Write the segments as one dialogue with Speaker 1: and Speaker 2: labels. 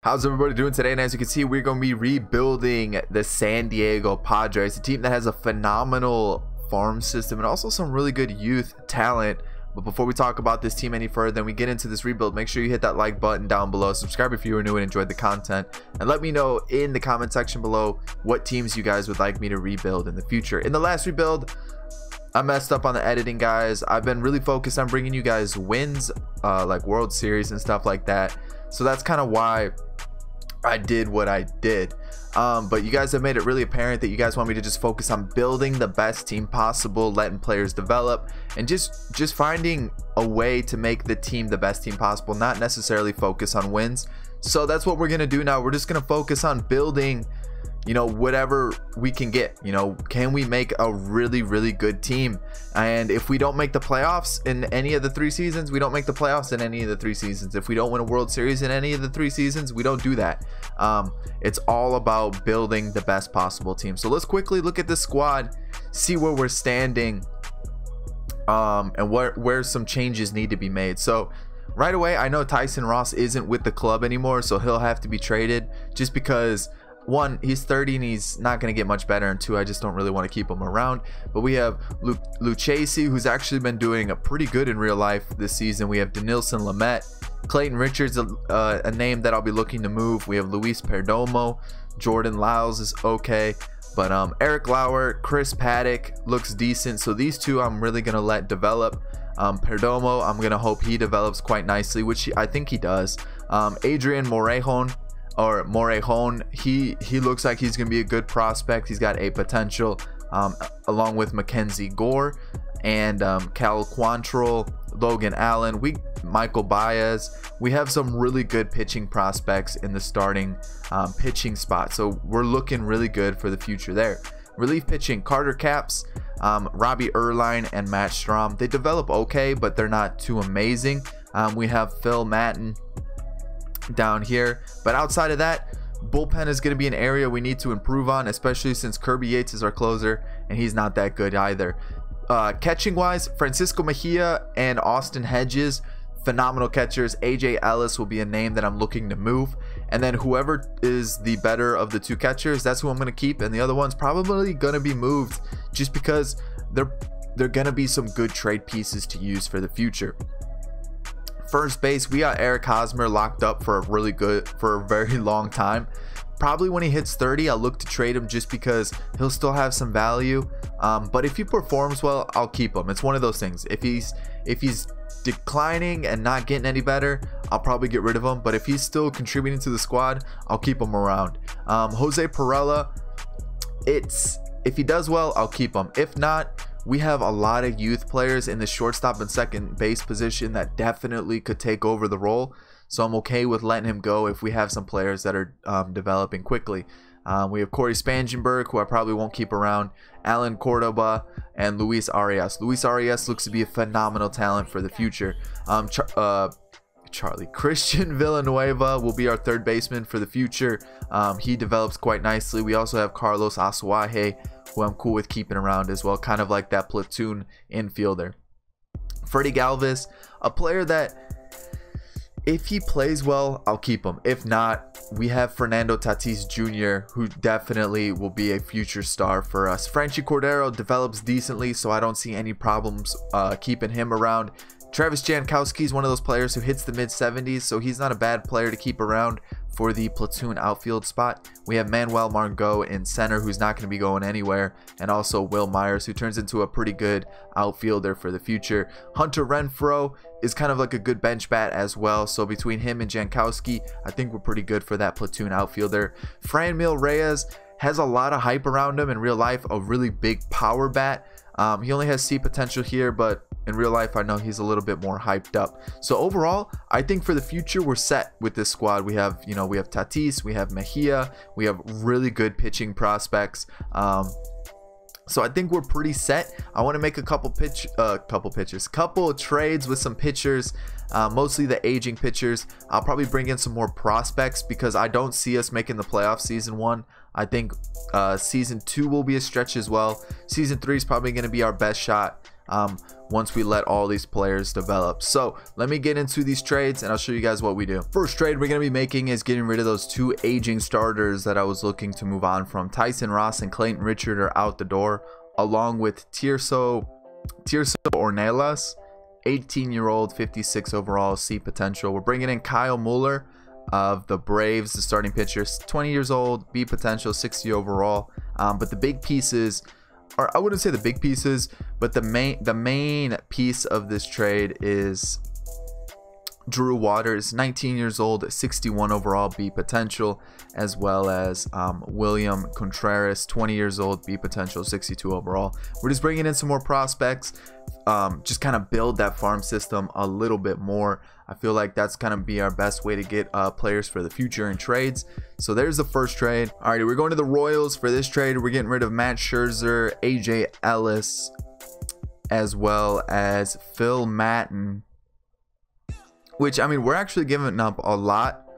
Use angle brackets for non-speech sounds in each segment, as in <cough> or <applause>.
Speaker 1: How's everybody doing today? And as you can see, we're going to be rebuilding the San Diego Padres, a team that has a phenomenal farm system and also some really good youth talent. But before we talk about this team any further, and we get into this rebuild, make sure you hit that like button down below. Subscribe if you are new and enjoyed the content. And let me know in the comment section below what teams you guys would like me to rebuild in the future. In the last rebuild, I messed up on the editing, guys. I've been really focused on bringing you guys wins, uh, like World Series and stuff like that. So that's kind of why I did what I did. Um, but you guys have made it really apparent that you guys want me to just focus on building the best team possible, letting players develop, and just just finding a way to make the team the best team possible, not necessarily focus on wins. So that's what we're gonna do now. We're just gonna focus on building you know, whatever we can get. You know, can we make a really, really good team? And if we don't make the playoffs in any of the three seasons, we don't make the playoffs in any of the three seasons. If we don't win a World Series in any of the three seasons, we don't do that. Um, it's all about building the best possible team. So let's quickly look at the squad, see where we're standing, um, and where where some changes need to be made. So right away, I know Tyson Ross isn't with the club anymore, so he'll have to be traded just because one, he's 30 and he's not going to get much better. And two, I just don't really want to keep him around. But we have Lu- Lucchesi, who's actually been doing a pretty good in real life this season. We have Dinelson Lamet, Clayton Richards, uh, a name that I'll be looking to move. We have Luis Perdomo, Jordan Lyles is okay. But um, Eric Lauer, Chris Paddack looks decent. So these two I'm really going to let develop. Um, Perdomo, I'm going to hope he develops quite nicely, which I think he does. Um, Adrian Morejon, or Morejon, he he looks like he's gonna be a good prospect. He's got a potential, um, along with Mackenzie Gore and um, Cal Quantrill, Logan Allen, we Michael Baez. We have some really good pitching prospects in the starting um, pitching spot, so we're looking really good for the future there. Relief pitching: Carter Capps, um, Robbie Erlin, and Matt Strahm. They develop okay, but they're not too amazing. Um, we have Phil Maton down here. But outside of that, bullpen is going to be an area we need to improve on, especially since Kirby Yates is our closer and he's not that good either. Uh, catching wise, Francisco Mejia and Austin Hedges, phenomenal catchers. AJ Ellis will be a name that I'm looking to move. And then whoever is the better of the two catchers, that's who I'm going to keep. And the other one's probably going to be moved just because they're they're going to be some good trade pieces to use for the future. First base, we got Eric Hosmer locked up for a really good, for a very <laughs> long time. Probably when he hits 30, I'll look to trade him just because he'll still have some value. Um, but if he performs well, I'll keep him. It's one of those things. If he's if he's declining and not getting any better, I'll probably get rid of him. But if he's still contributing to the squad, I'll keep him around. Um, Jose Pirela, it's if he does well, I'll keep him. If not, we have a lot of youth players in the shortstop and second base position that definitely could take over the role. So I'm okay with letting him go if we have some players that are um, developing quickly. Um, we have Cory Spangenberg, who I probably won't keep around, Allen Cordoba, and Luis Urias. Luis Urias looks to be a phenomenal talent for the future. Um, Char- uh, Charlie Christian <laughs> Villanueva will be our third baseman for the future. Um, he develops quite nicely. We also have Carlos Asuaje, who I'm cool with keeping around as well, kind of like that platoon infielder. Freddy Galvis, a player that if he plays well, I'll keep him. If not, we have Fernando Tatis Jr., who definitely will be a future star for us. Franchy Cordero develops decently, so I don't see any problems uh, keeping him around. Travis Jankowski is one of those players who hits the mid 70s, so he's not a bad player to keep around for the platoon outfield spot. We have Manuel Margot in center, who's not going to be going anywhere, and also Wil Myers, who turns into a pretty good outfielder for the future. Hunter Renfroe is kind of like a good bench bat as well, so between him and Jankowski, I think we're pretty good for that platoon outfielder. Franmil Reyes has a lot of hype around him in real life, a really big power bat. Um, he only has C potential here, but in real life, I know he's a little bit more hyped up. So overall, I think for the future, we're set with this squad. We have, you know, we have Tatis, we have Mejia, we have really good pitching prospects. Um, so I think we're pretty set. I want to make a couple pitch, uh, couple pitchers, couple trades with some pitchers, uh, mostly the aging pitchers. I'll probably bring in some more prospects because I don't see us making the playoff season one. I think uh, season two will be a stretch as well. Season three is probably going to be our best shot. um, once we let all these players develop. So let me get into these trades and I'll show you guys what we do. First trade we're going to be making is getting rid of those two aging starters that I was looking to move on from. Tyson Ross and Clayton Richard are out the door along with Tirso, Tirso Ornelas 18 year old 56 overall C potential. We're bringing in Kyle Muller of the Braves, the starting pitcher, 20 years old, B potential, 60 overall. Um, but the big pieces, or I wouldn't say the big pieces, but the main the main piece of this trade is Drew Waters, 19 years old, 61 overall, B potential, as well as um, William Contreras, 20 years old, B potential, 62 overall. We're just bringing in some more prospects, um, just kind of build that farm system a little bit more. I feel like that's kind of be our best way to get uh, players for the future in trades. So there's the first trade. Alrighty, we're going to the Royals for this trade. We're getting rid of Matt Szczur, AJ Ellis, as well as Phil Maton which I mean, we're actually giving up a lot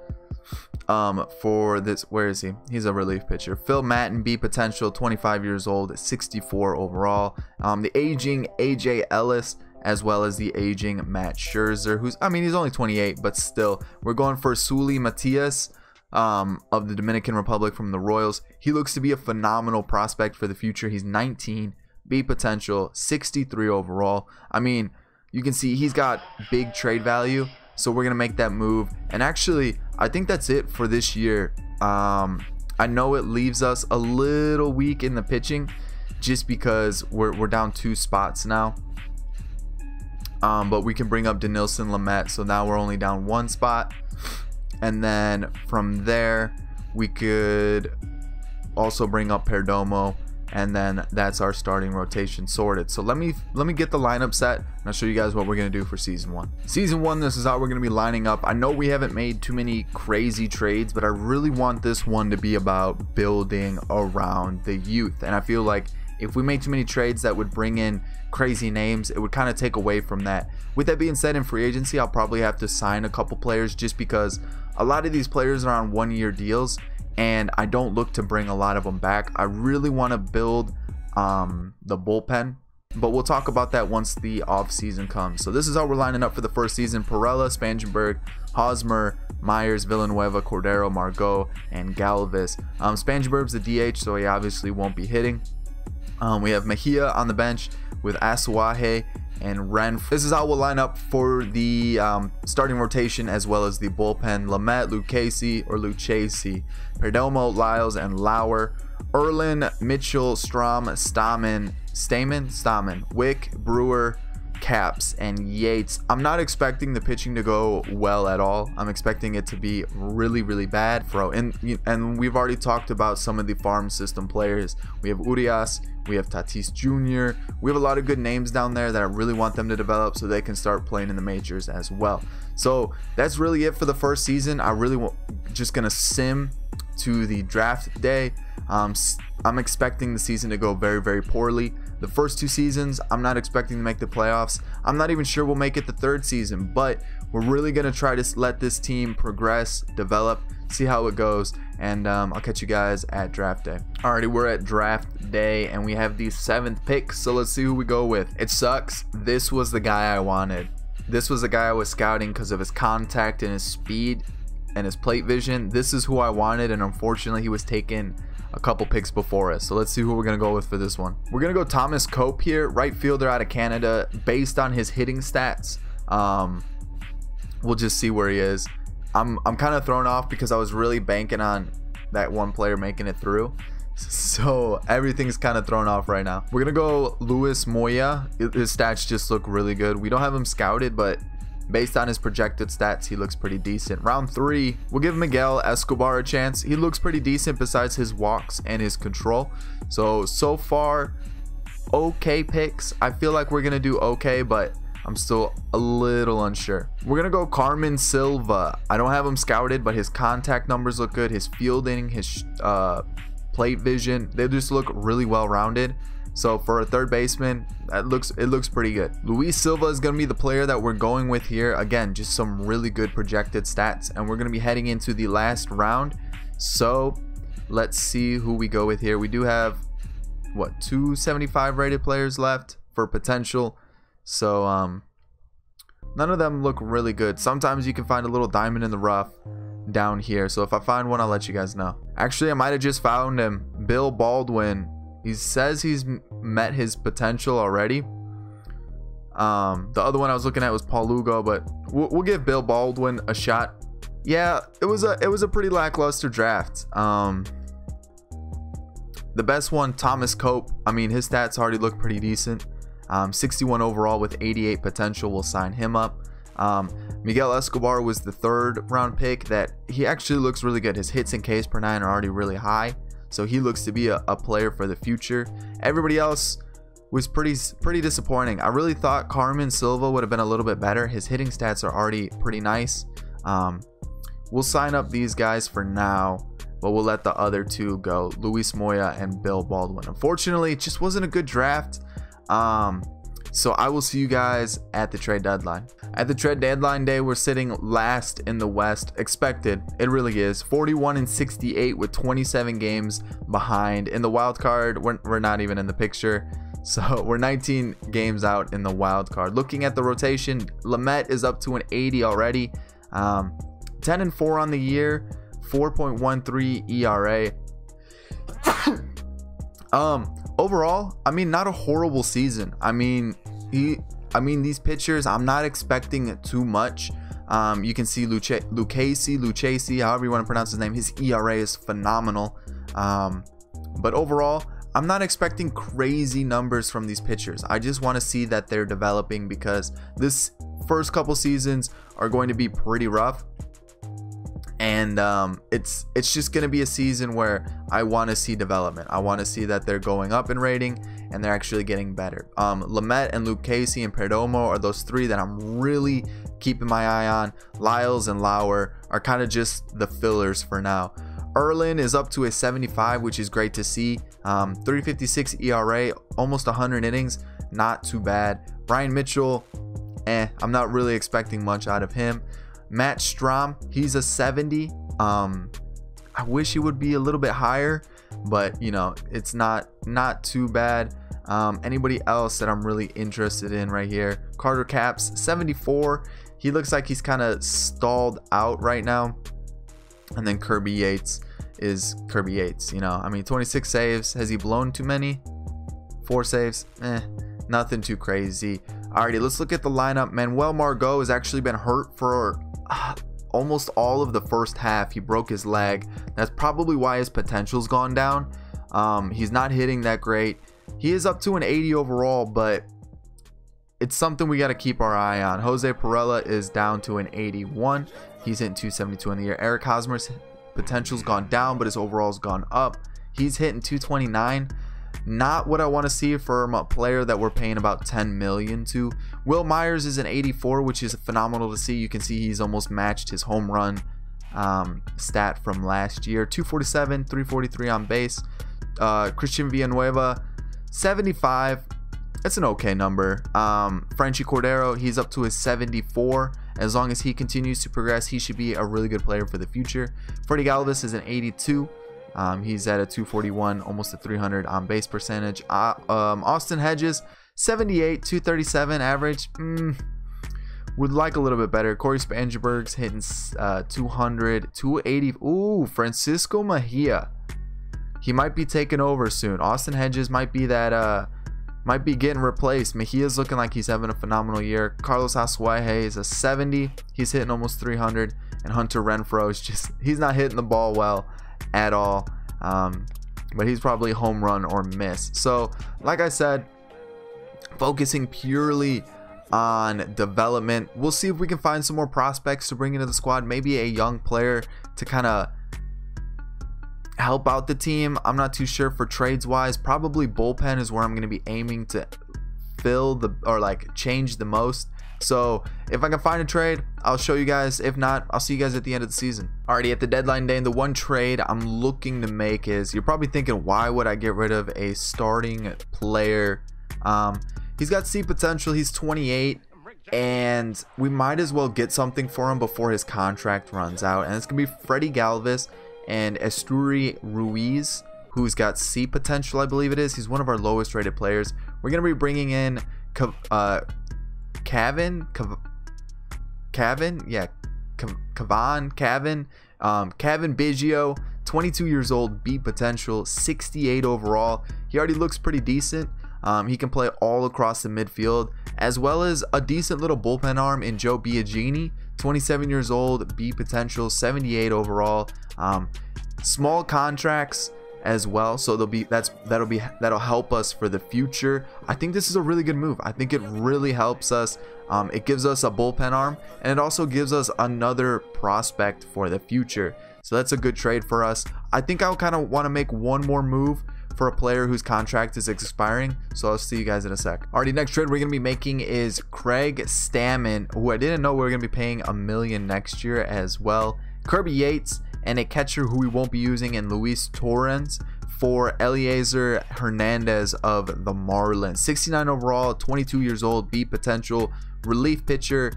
Speaker 1: um, for this. Where is he? He's a relief pitcher. Phil Maton, B potential, 25 years old, 64 overall. Um, the aging AJ Ellis, as well as the aging Matt Szczur, who's I mean he's only 28, but still, we're going for Seuly Matias. Um, of the Dominican Republic from the Royals. He looks to be a phenomenal prospect for the future. He's 19, B potential, 63 overall. I mean, you can see he's got big trade value so we're gonna make that move. And actually, I think that's it for this year. Um, I know it leaves us a little weak in the pitching, just because we're we're down two spots now. Um, but we can bring up Dinelson Lamet, so now we're only down one spot. And then from there, we could also bring up Perdomo and then that's our starting rotation sorted. So let me let me get the lineup set and I'll show you guys what we're gonna do for season one. Season one this is how we're gonna be lining up. I know we haven't made too many crazy trades but I really want this one to be about building around the youth. And I feel like if we made too many trades that would bring in crazy names it would kind of take away from that. With that being said in free agency I'll probably have to sign a couple players just because a lot of these players are on one year deals and I don't look to bring a lot of them back. I really want to build um, the bullpen, but we'll talk about that once the off season comes. So this is how we're lining up for the first season: Pirela, Spangenberg, Hosmer, Myers, Villanueva, Cordero, Margot, and Galvis. Um, Spangenberg's the DH, so he obviously won't be hitting. Um, we have Mejia on the bench with Asuaje and Ren. This is how we'll line up for the um, starting rotation as well as the bullpen. Lamet, Lucchesi, or Lucchesi, Perdomo, Lyles, and Lauer. Erlin, Mitchell, Strahm, Stammen, Stammen, Stammen, Wick, Brewer, Capps, and Yates. I'm not expecting the pitching to go well at all. I'm expecting it to be really, really bad, bro. And and we've already talked about some of the farm system players. We have Urias, we have Tatis Jr. We have a lot of good names down there that I really want them to develop so they can start playing in the majors as well. So that's really it for the first season. I really want just gonna sim to the draft day. Um, I'm expecting the season to go very, very poorly. The first two seasons, I'm not expecting to make the playoffs. I'm not even sure we'll make it the third season, but we're really going to try to let this team progress, develop, see how it goes, and um, I'll catch you guys at draft day. Alrighty, we're at draft day, and we have the seventh pick, so let's see who we go with. It sucks. This was the guy I wanted. This was the guy I was scouting because of his contact and his speed and his plate vision. This is who I wanted, and unfortunately, he was taken a couple picks before us. So let's see who we're going to go with for this one. We're going to go Thomas Cope here, right fielder out of Canada, based on his hitting stats. Um, we'll just see where he is. I'm, I'm kind of thrown off because I was really banking on that one player making it through. <laughs> So everything's kind of thrown off right now. We're going to go Luis Moya. His stats just look really good. We don't have him scouted, but Based on his projected stats, he looks pretty decent. Round 3, we'll give Miguel Escobar a chance. He looks pretty decent besides his walks and his control. So, so far, okay picks. I feel like we're going to do okay, but I'm still a little unsure. We're going to go Carmen Silva. I don't have him scouted, but his contact numbers look good. His fielding, his uh, plate vision, they just look really well rounded. So for a third baseman, that looks it looks pretty good. Luis Silva is going to be the player that we're going with here. Again, just some really good projected stats and we're going to be heading into the last round. So let's see who we go with here. We do have what 275 rated players left for potential. So um, none of them look really good. Sometimes you can find a little diamond in the rough down here. So if I find one, I'll let you guys know. Actually, I might have just found him. Bill Baldwin. He says he's met his potential already. Um, the other one I was looking at was Paul Lugo, but we'll, we'll give Bill Baldwin a shot. Yeah, it was a it was a pretty lackluster draft. Um, the best one, Thomas Cope. I mean, his stats already look pretty decent. Um, 61 overall with 88 potential. We'll sign him up. Um, Miguel Escobar was the third round pick that he actually looks really good. His hits and Ks per nine are already really high. So he looks to be a, a player for the future. Everybody else was pretty pretty disappointing. I really thought Carmen Silva would have been a little bit better. His hitting stats are already pretty nice. Um, we'll sign up these guys for now, but we'll let the other two go, Luis Moya and Bill Baldwin. Unfortunately, it just wasn't a good draft. Um, so I will see you guys at the trade deadline. At the trade deadline day, we're sitting last in the West. Expected, it really is. 41 and 68 with 27 games behind. In the wild card, we're, we're not even in the picture. <laughs> So we're 19 games out in the wild card. Looking at the rotation, Lamet is up to an 80 already. Um, 10 and 4 on the year, 4.13 ERA. <coughs> um, overall, I mean, not a horrible season. I mean, he, I mean, these pitchers, I'm not expecting too much. Um, you can see Luce, Lucchesi, Lucchesi, however you want to pronounce his name. His ERA is phenomenal. Um, but overall, I'm not expecting crazy numbers from these pitchers. I just want to see that they're developing because this first couple seasons are going to be pretty rough and um, it's it's just going to be a season where I want to see development. I want to see that they're going up in rating and they're actually getting better. Um, and Lucchesi and Perdomo are those three that I'm really keeping my eye on. Lyles and Lauer are kind of just the fillers for now. Erlin is up to a 75, which is great to see. Um, 356 ERA, almost 100 innings, not too bad. Brian Mitchell, eh, I'm not really expecting much out of him. Matt Strahm, he's a 70. Um, I wish he would be a little bit higher, but you know, it's not not too bad. Um, anybody else that I'm really interested in right here? Carter Capps, 74. He looks like he's kind of stalled out right now. And then Kirby Yates is Kirby Yates. You know, I mean, 26 saves. Has he blown too many? Four saves. Eh, nothing too crazy. Alrighty, let's look at the lineup. Manuel Margot has actually been hurt for almost all of the first half. He broke his leg. That's probably why his potential's gone down. Um, he's not hitting that great. He is up to an 80 overall, but it's something we got to keep our eye on. Jose Pirela is down to an 81. He's hitting 272 in the year. Eric Hosmer's potential's gone down, but his overall's gone up. He's hitting 229. Not what I want to see from a player that we're paying about 10 million to. Wil Myers is an 84, which is phenomenal to see. You can see he's almost matched his home run um, stat from last year. 247, 343 on base. Uh, Christian Villanueva, 75. That's an okay number. Um, Franchy Cordero, he's up to a 74. As long as he continues to progress, he should be a really good player for the future. Freddy Galvis is an 82. Um, he's at a 241, almost a 300 on base percentage. Uh, um, Austin Hedges, 78, 237 average. Mm, would like a little bit better. Cory Spangenberg's hitting uh, 200, 280. Ooh, Francisco Mejia. He might be taking over soon. Austin Hedges might be that, uh, might be getting replaced. Mejia's looking like he's having a phenomenal year. Carlos Asuaje is a 70. He's hitting almost 300. And Hunter Renfroe is just, he's not hitting the ball well at all. Um, but he's probably home run or miss. So, like I said, focusing purely on development. We'll see if we can find some more prospects to bring into the squad. Maybe a young player to kind of help out the team. I'm not too sure for trades wise. Probably bullpen is where I'm going to be aiming to fill the or like change the most. So if I can find a trade, I'll show you guys. If not, I'll see you guys at the end of the season. Alrighty, at the deadline day, and the one trade I'm looking to make is you're probably thinking, why would I get rid of a starting player? Um, he's got C potential. He's 28 and we might as well get something for him before his contract runs out. And it's gonna be Freddy Galvis and Esteury Ruiz, who's got C potential, I believe it is. He's one of our lowest rated players. We're gonna be bringing in uh, Kevin, Kevin, yeah, Kavan, Kevin, um, Kevin Biggio, 22 years old, B potential, 68 overall. He already looks pretty decent. Um, he can play all across the midfield, as well as a decent little bullpen arm in Joe Biagini, 27 years old, B potential, 78 overall. Um, small contracts as well, so they'll be that's that'll be that'll help us for the future. I think this is a really good move. I think it really helps us. Um, it gives us a bullpen arm, and it also gives us another prospect for the future. So that's a good trade for us. I think I'll kind of want to make one more move for a player whose contract is expiring. So I'll see you guys in a sec. Alrighty, next trade we're going to be making is Craig Stammen, who I didn't know we are going to be paying a million next year as well. Kirby Yates and a catcher who we won't be using in Luis Torrens for Elieser Hernandez of the Marlins. 69 overall, 22 years old, beat potential, relief pitcher.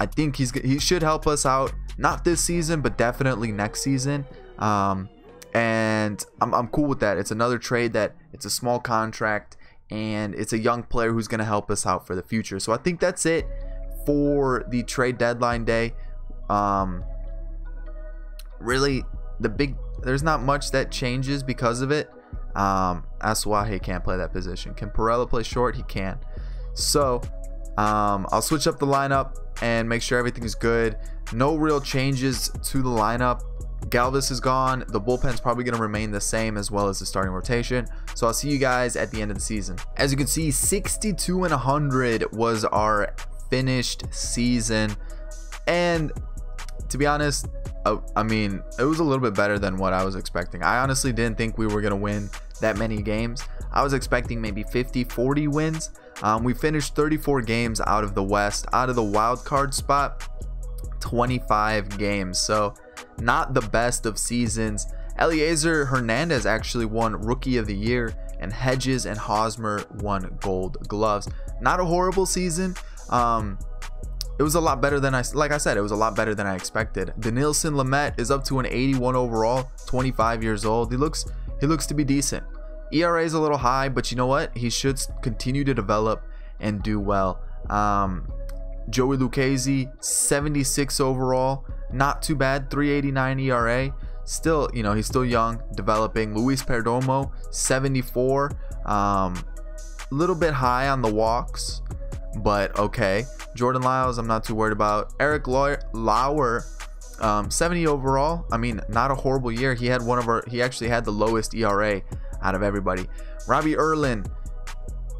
Speaker 1: I think he's he should help us out, not this season, but definitely next season. Um, and I'm, I'm cool with that. It's another trade that it's a small contract and it's a young player who's going to help us out for the future. So I think that's it for the trade deadline day. Um, really, the big there's not much that changes because of it. Um, Asuaje can't play that position. Can Pirela play short? He can. So um, I'll switch up the lineup and make sure everything's good. No real changes to the lineup. Galvis is gone. The bullpen's probably going to remain the same as well as the starting rotation. So I'll see you guys at the end of the season. As you can see, 62 and 100 was our finished season. And to be honest, uh, I mean, it was a little bit better than what I was expecting. I honestly didn't think we were going to win that many games. I was expecting maybe 50, 40 wins. Um, we finished 34 games out of the West, out of the wild card spot, 25 games. So not the best of seasons. Elieser Hernandez actually won Rookie of the Year, and Hedges and Hosmer won Gold Gloves. Not a horrible season. Um, it was a lot better than I like I said it was a lot better than I expected. Dinelson Lamet is up to an 81 overall, 25 years old. He looks he looks to be decent. ERA is a little high, but you know what? He should continue to develop and do well. Um, Joey Lucchesi, 76 overall, not too bad 389 ERA still you know he's still young developing. Luis Perdomo 74 um a little bit high on the walks but okay. Jordan Lyles I'm not too worried about. Eric Lauer um, 70 overall. I mean not a horrible year. He had one of our he actually had the lowest ERA out of everybody. Robbie Erlin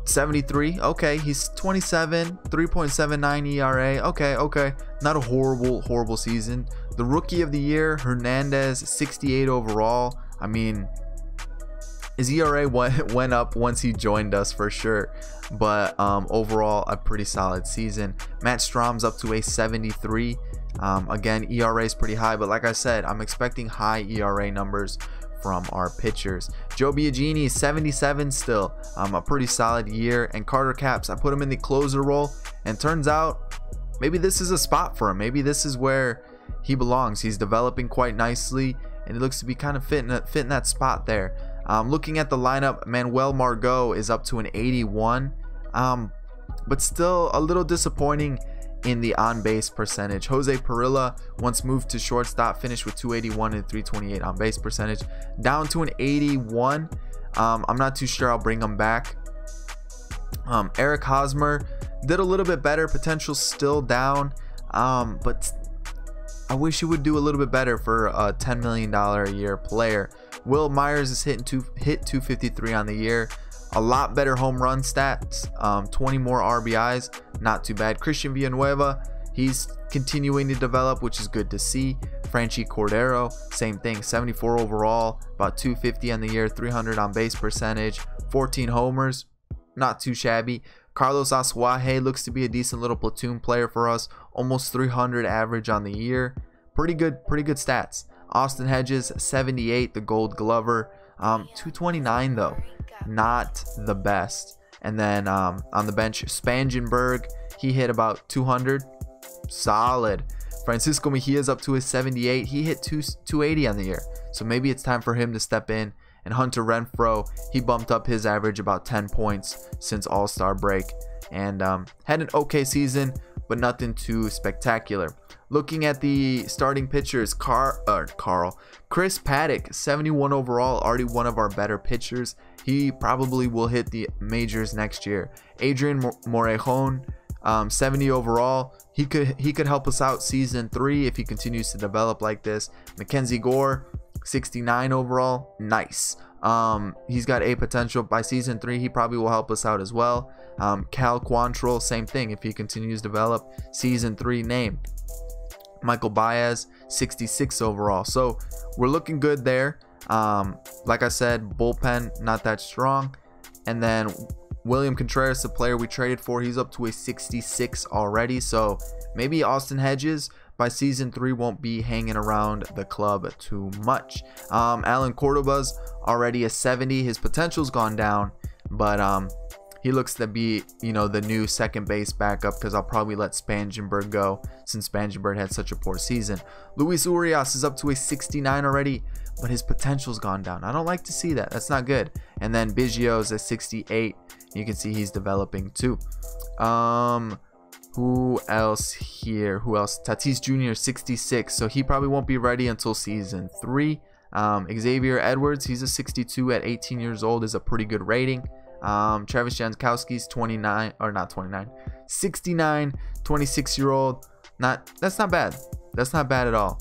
Speaker 1: 73 okay he's 27 3.79 era okay okay. Not a horrible horrible season. The rookie of the year hernandez 68 overall. I mean his era <laughs> went, went up once he joined us for sure. But um, overall a pretty solid season. Matt strahm's up to a 73 um, again era is pretty high but like i said i'm expecting high era numbers from our pitchers. Joe Biagini, 77 still, um, a pretty solid year. And Carter Capps, I put him in the closer role, and turns out maybe this is a spot for him. Maybe this is where he belongs. He's developing quite nicely, and he looks to be kind of fitting fitting that spot there. Um, looking at the lineup, Manuel Margot is up to an 81, um, but still a little disappointing in the on base percentage. Jose Pirela once moved to shortstop, finished with 281 and 328 on base percentage, down to an 81. Um, I'm not too sure I'll bring him back. Um, Eric Hosmer did a little bit better, potential still down, um, but I wish he would do a little bit better for a $10 million a year player. Wil Myers is hitting two, hit 253 on the year a lot better home run stats, um, 20 more RBIs, not too bad. Christian Villanueva, he's continuing to develop, which is good to see. Franchy Cordero, same thing, 74 overall, about 250 on the year, 300 on base percentage, 14 homers, not too shabby. Carlos Asuaje looks to be a decent little platoon player for us, almost 300 average on the year. Pretty good, pretty good stats. Austin Hedges, 78, the gold glover. Um, 229 though not the best. And then um, on the bench, Spangenberg, he hit about 200. Solid. Francisco Mejia's up to his 78. He hit two, 280 on the year. So maybe it's time for him to step in. And Hunter Renfroe, he bumped up his average about 10 points since All Star break. and um, had an okay season, but nothing too spectacular. Looking at the starting pitchers, Car uh, Carl, Chris Paddack, 71 overall, already one of our better pitchers. He probably will hit the majors next year. Adrian Morejon, um, 70 overall. He could he could help us out season three if he continues to develop like this. Mackenzie Gore, 69 overall, nice. Um, he's got a potential by season three. He probably will help us out as well. Um, Cal Quantrill, same thing. If he continues to develop, season three name. Michael Baez, 66 overall. So we're looking good there. Um, like I said, bullpen not that strong. And then William Contreras, the player we traded for, he's up to a 66 already. So maybe Austin Hedges by season three won't be hanging around the club too much. Um, Allen Cordoba's already a 70. His potential's gone down, but um, he looks to be, you know, the new second base backup because I'll probably let Spangenberg go since Spangenberg had such a poor season. Luis Urias is up to a 69 already, but his potential's gone down. I don't like to see that. That's not good. And then Biggio's at 68. You can see he's developing too. Um, who else here? Who else? Tatis Jr. 66. So he probably won't be ready until season three. Um, Xavier Edwards, he's a 62 at 18 years old, is a pretty good rating. Um, Travis Jankowski's 29 or not 29, 69, 26 year old. Not that's not bad. That's not bad at all.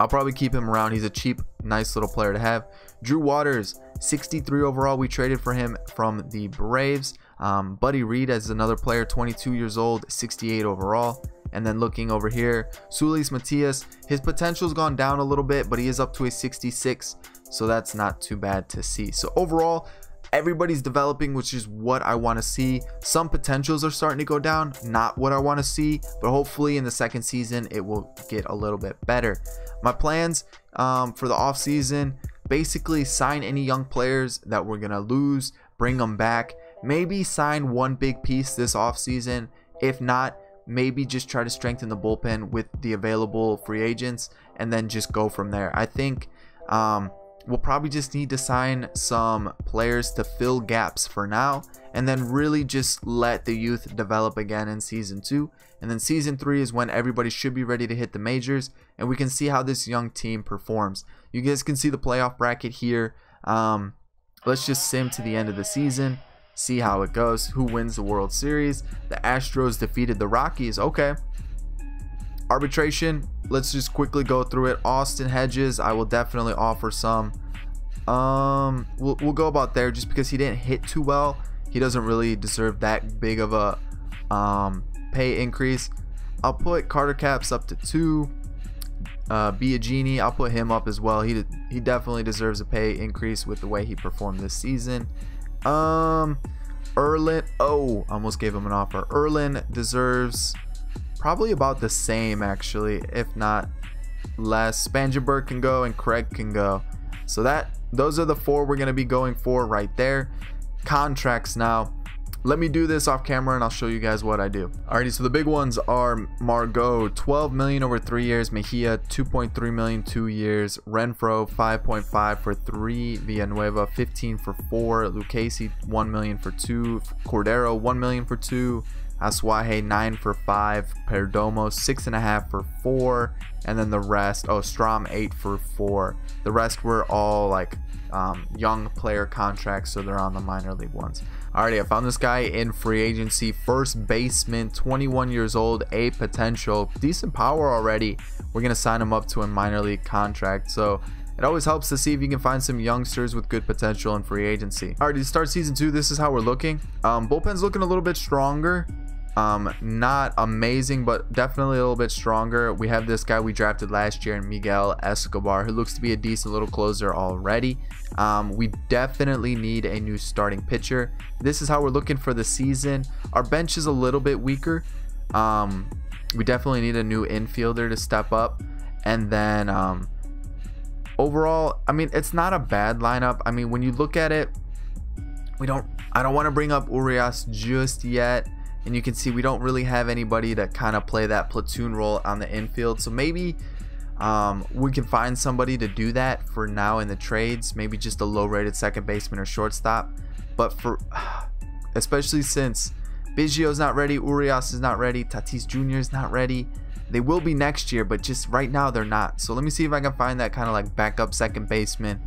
Speaker 1: I'll probably keep him around. He's a cheap, nice little player to have. Drew Waters, 63 overall. We traded for him from the Braves. Um, Buddy Reed as another player, 22 years old, 68 overall. And then looking over here, Sulis Matias, his potential's gone down a little bit, but he is up to a 66. So that's not too bad to see. So overall, everybody's developing, which is what I want to see. Some potentials are starting to go down, not what I want to see, but hopefully in the second season it will get a little bit better. My plans um, for the off season basically sign any young players that we're gonna lose, bring them back, maybe sign one big piece this off season. If not, maybe just try to strengthen the bullpen with the available free agents and then just go from there. I think um, we'll probably just need to sign some players to fill gaps for now and then really just let the youth develop again in season two. And then season three is when everybody should be ready to hit the majors and we can see how this young team performs. You guys can see the playoff bracket here. Um, let's just sim to the end of the season see how it goes who wins the world series. The astros defeated the rockies. Okay arbitration let's just quickly go through it. Austin hedges i will definitely offer some. Um we'll, we'll go about there just because he didn't hit too well. He doesn't really deserve that big of a um pay increase. I'll put carter capps up to two. Uh genie. i'll put him up as well. He he definitely deserves a pay increase with the way he performed this season. Um erlin oh almost gave him an offer. Erlin deserves probably about the same actually if not less. Spangenberg can go and Craig can go. So that those are the four we're going to be going for right there. Contracts now. Let me do this off camera and I'll show you guys what I do. Alrighty, so the big ones are Margot, 12 million over three years, Mejia, 2.3 million two years, Renfroe, 5.5 for three, Villanueva, 15 for four, Lucchesi, 1 million for two, Cordero, 1 million for two, Asuaje 9 for 5, Perdomo 6.5 for 4, and then the rest, oh, Strahm 8 for 4. The rest were all like um, young player contracts, so they're on the minor league ones. Alrighty, I found this guy in free agency, first baseman, 21 years old, a potential, decent power already. We're going to sign him up to a minor league contract, so it always helps to see if you can find some youngsters with good potential in free agency. Alright, to start season two, this is how we're looking. Um, bullpen's looking a little bit stronger um not amazing but definitely a little bit stronger. We have this guy we drafted last year miguel escobar who looks to be a decent little closer already. Um we definitely need a new starting pitcher. This is how we're looking for the season. Our bench is a little bit weaker. Um we definitely need a new infielder to step up. And then um overall i mean it's not a bad lineup. I mean when you look at it we don't i don't want to bring up urias just yet and you can see we don't really have anybody to kind of play that platoon role on the infield so maybe um, we can find somebody to do that for now in the trades maybe just a low rated second baseman or shortstop but for <sighs> especially since Biggio's not ready. Urias is not ready. Tatis Jr. is not ready. They will be next year, but just right now they're not. So let me see if I can find that kind of like backup second baseman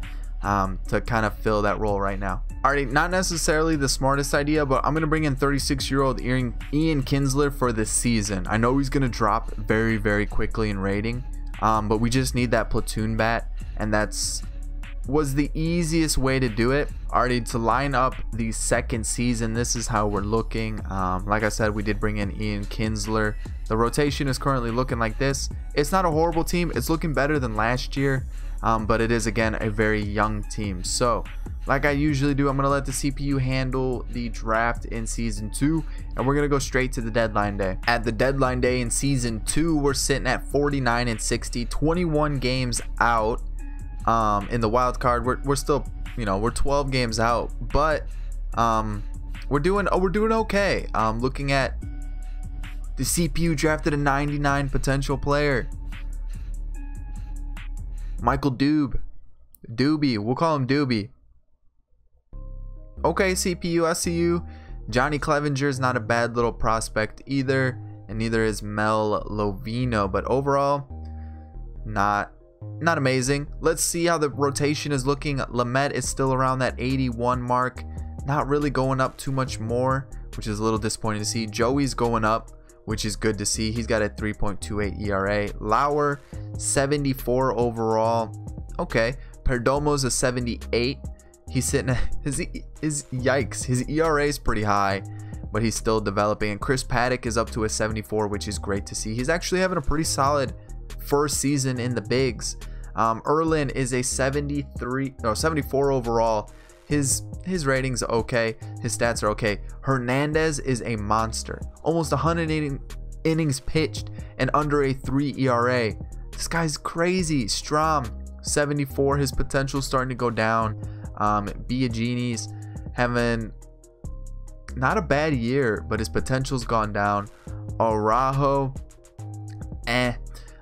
Speaker 1: um, to kind of fill that role right now. Alrighty, not necessarily the smartest idea, but I'm to bring in 36 year old Ian, Ian Kinsler for this season. I know he's to drop very, very quickly in rating, um, but we just need that platoon bat, and that's was the easiest way to do it. Already to line up the second season, this is how we're looking. Um, like I said, we did bring in Ian Kinsler. The rotation is currently looking like this. It's not a horrible team. It's looking better than last year, um, but it is again a very young team. So, like I usually do, I'm gonna let the CPU handle the draft in season two, and we're gonna go straight to the deadline day. At the deadline day in season two, we're sitting at 49 and 60, 21 games out um, in the wild card. We're, we're still, you know, we're 12 games out, but um, we're doing oh, we're doing okay. Um, looking at the CPU drafted a 99 potential player. Michael Dube. Doobie. We'll call him Doobie. Okay, CPU, I see you. Johnny Clevenger is not a bad little prospect either. And neither is Mel Lovino. But overall, not not amazing. Let's see how the rotation is looking. Lamet is still around that 81 mark. Not really going up too much more, which is a little disappointing to see. Joey's going up, which is good to see. He's got a 3.28 ERA. Lauer, 74 overall. Okay. Perdomo's a 78. He's sitting at <laughs> his, his yikes. His ERA is pretty high, but he's still developing. And Chris Paddack is up to a 74, which is great to see. He's actually having a pretty solid first season in the bigs. Um, Erlin is a 73 or 74 overall. His his ratings okay. His stats are okay. Hernandez is a monster. Almost 100 innings pitched and under a 3 ERA. This guy's crazy. Strahm 74. His potential starting to go down. Um, Biagini's having not a bad year, but his potential's gone down. Araujo, eh.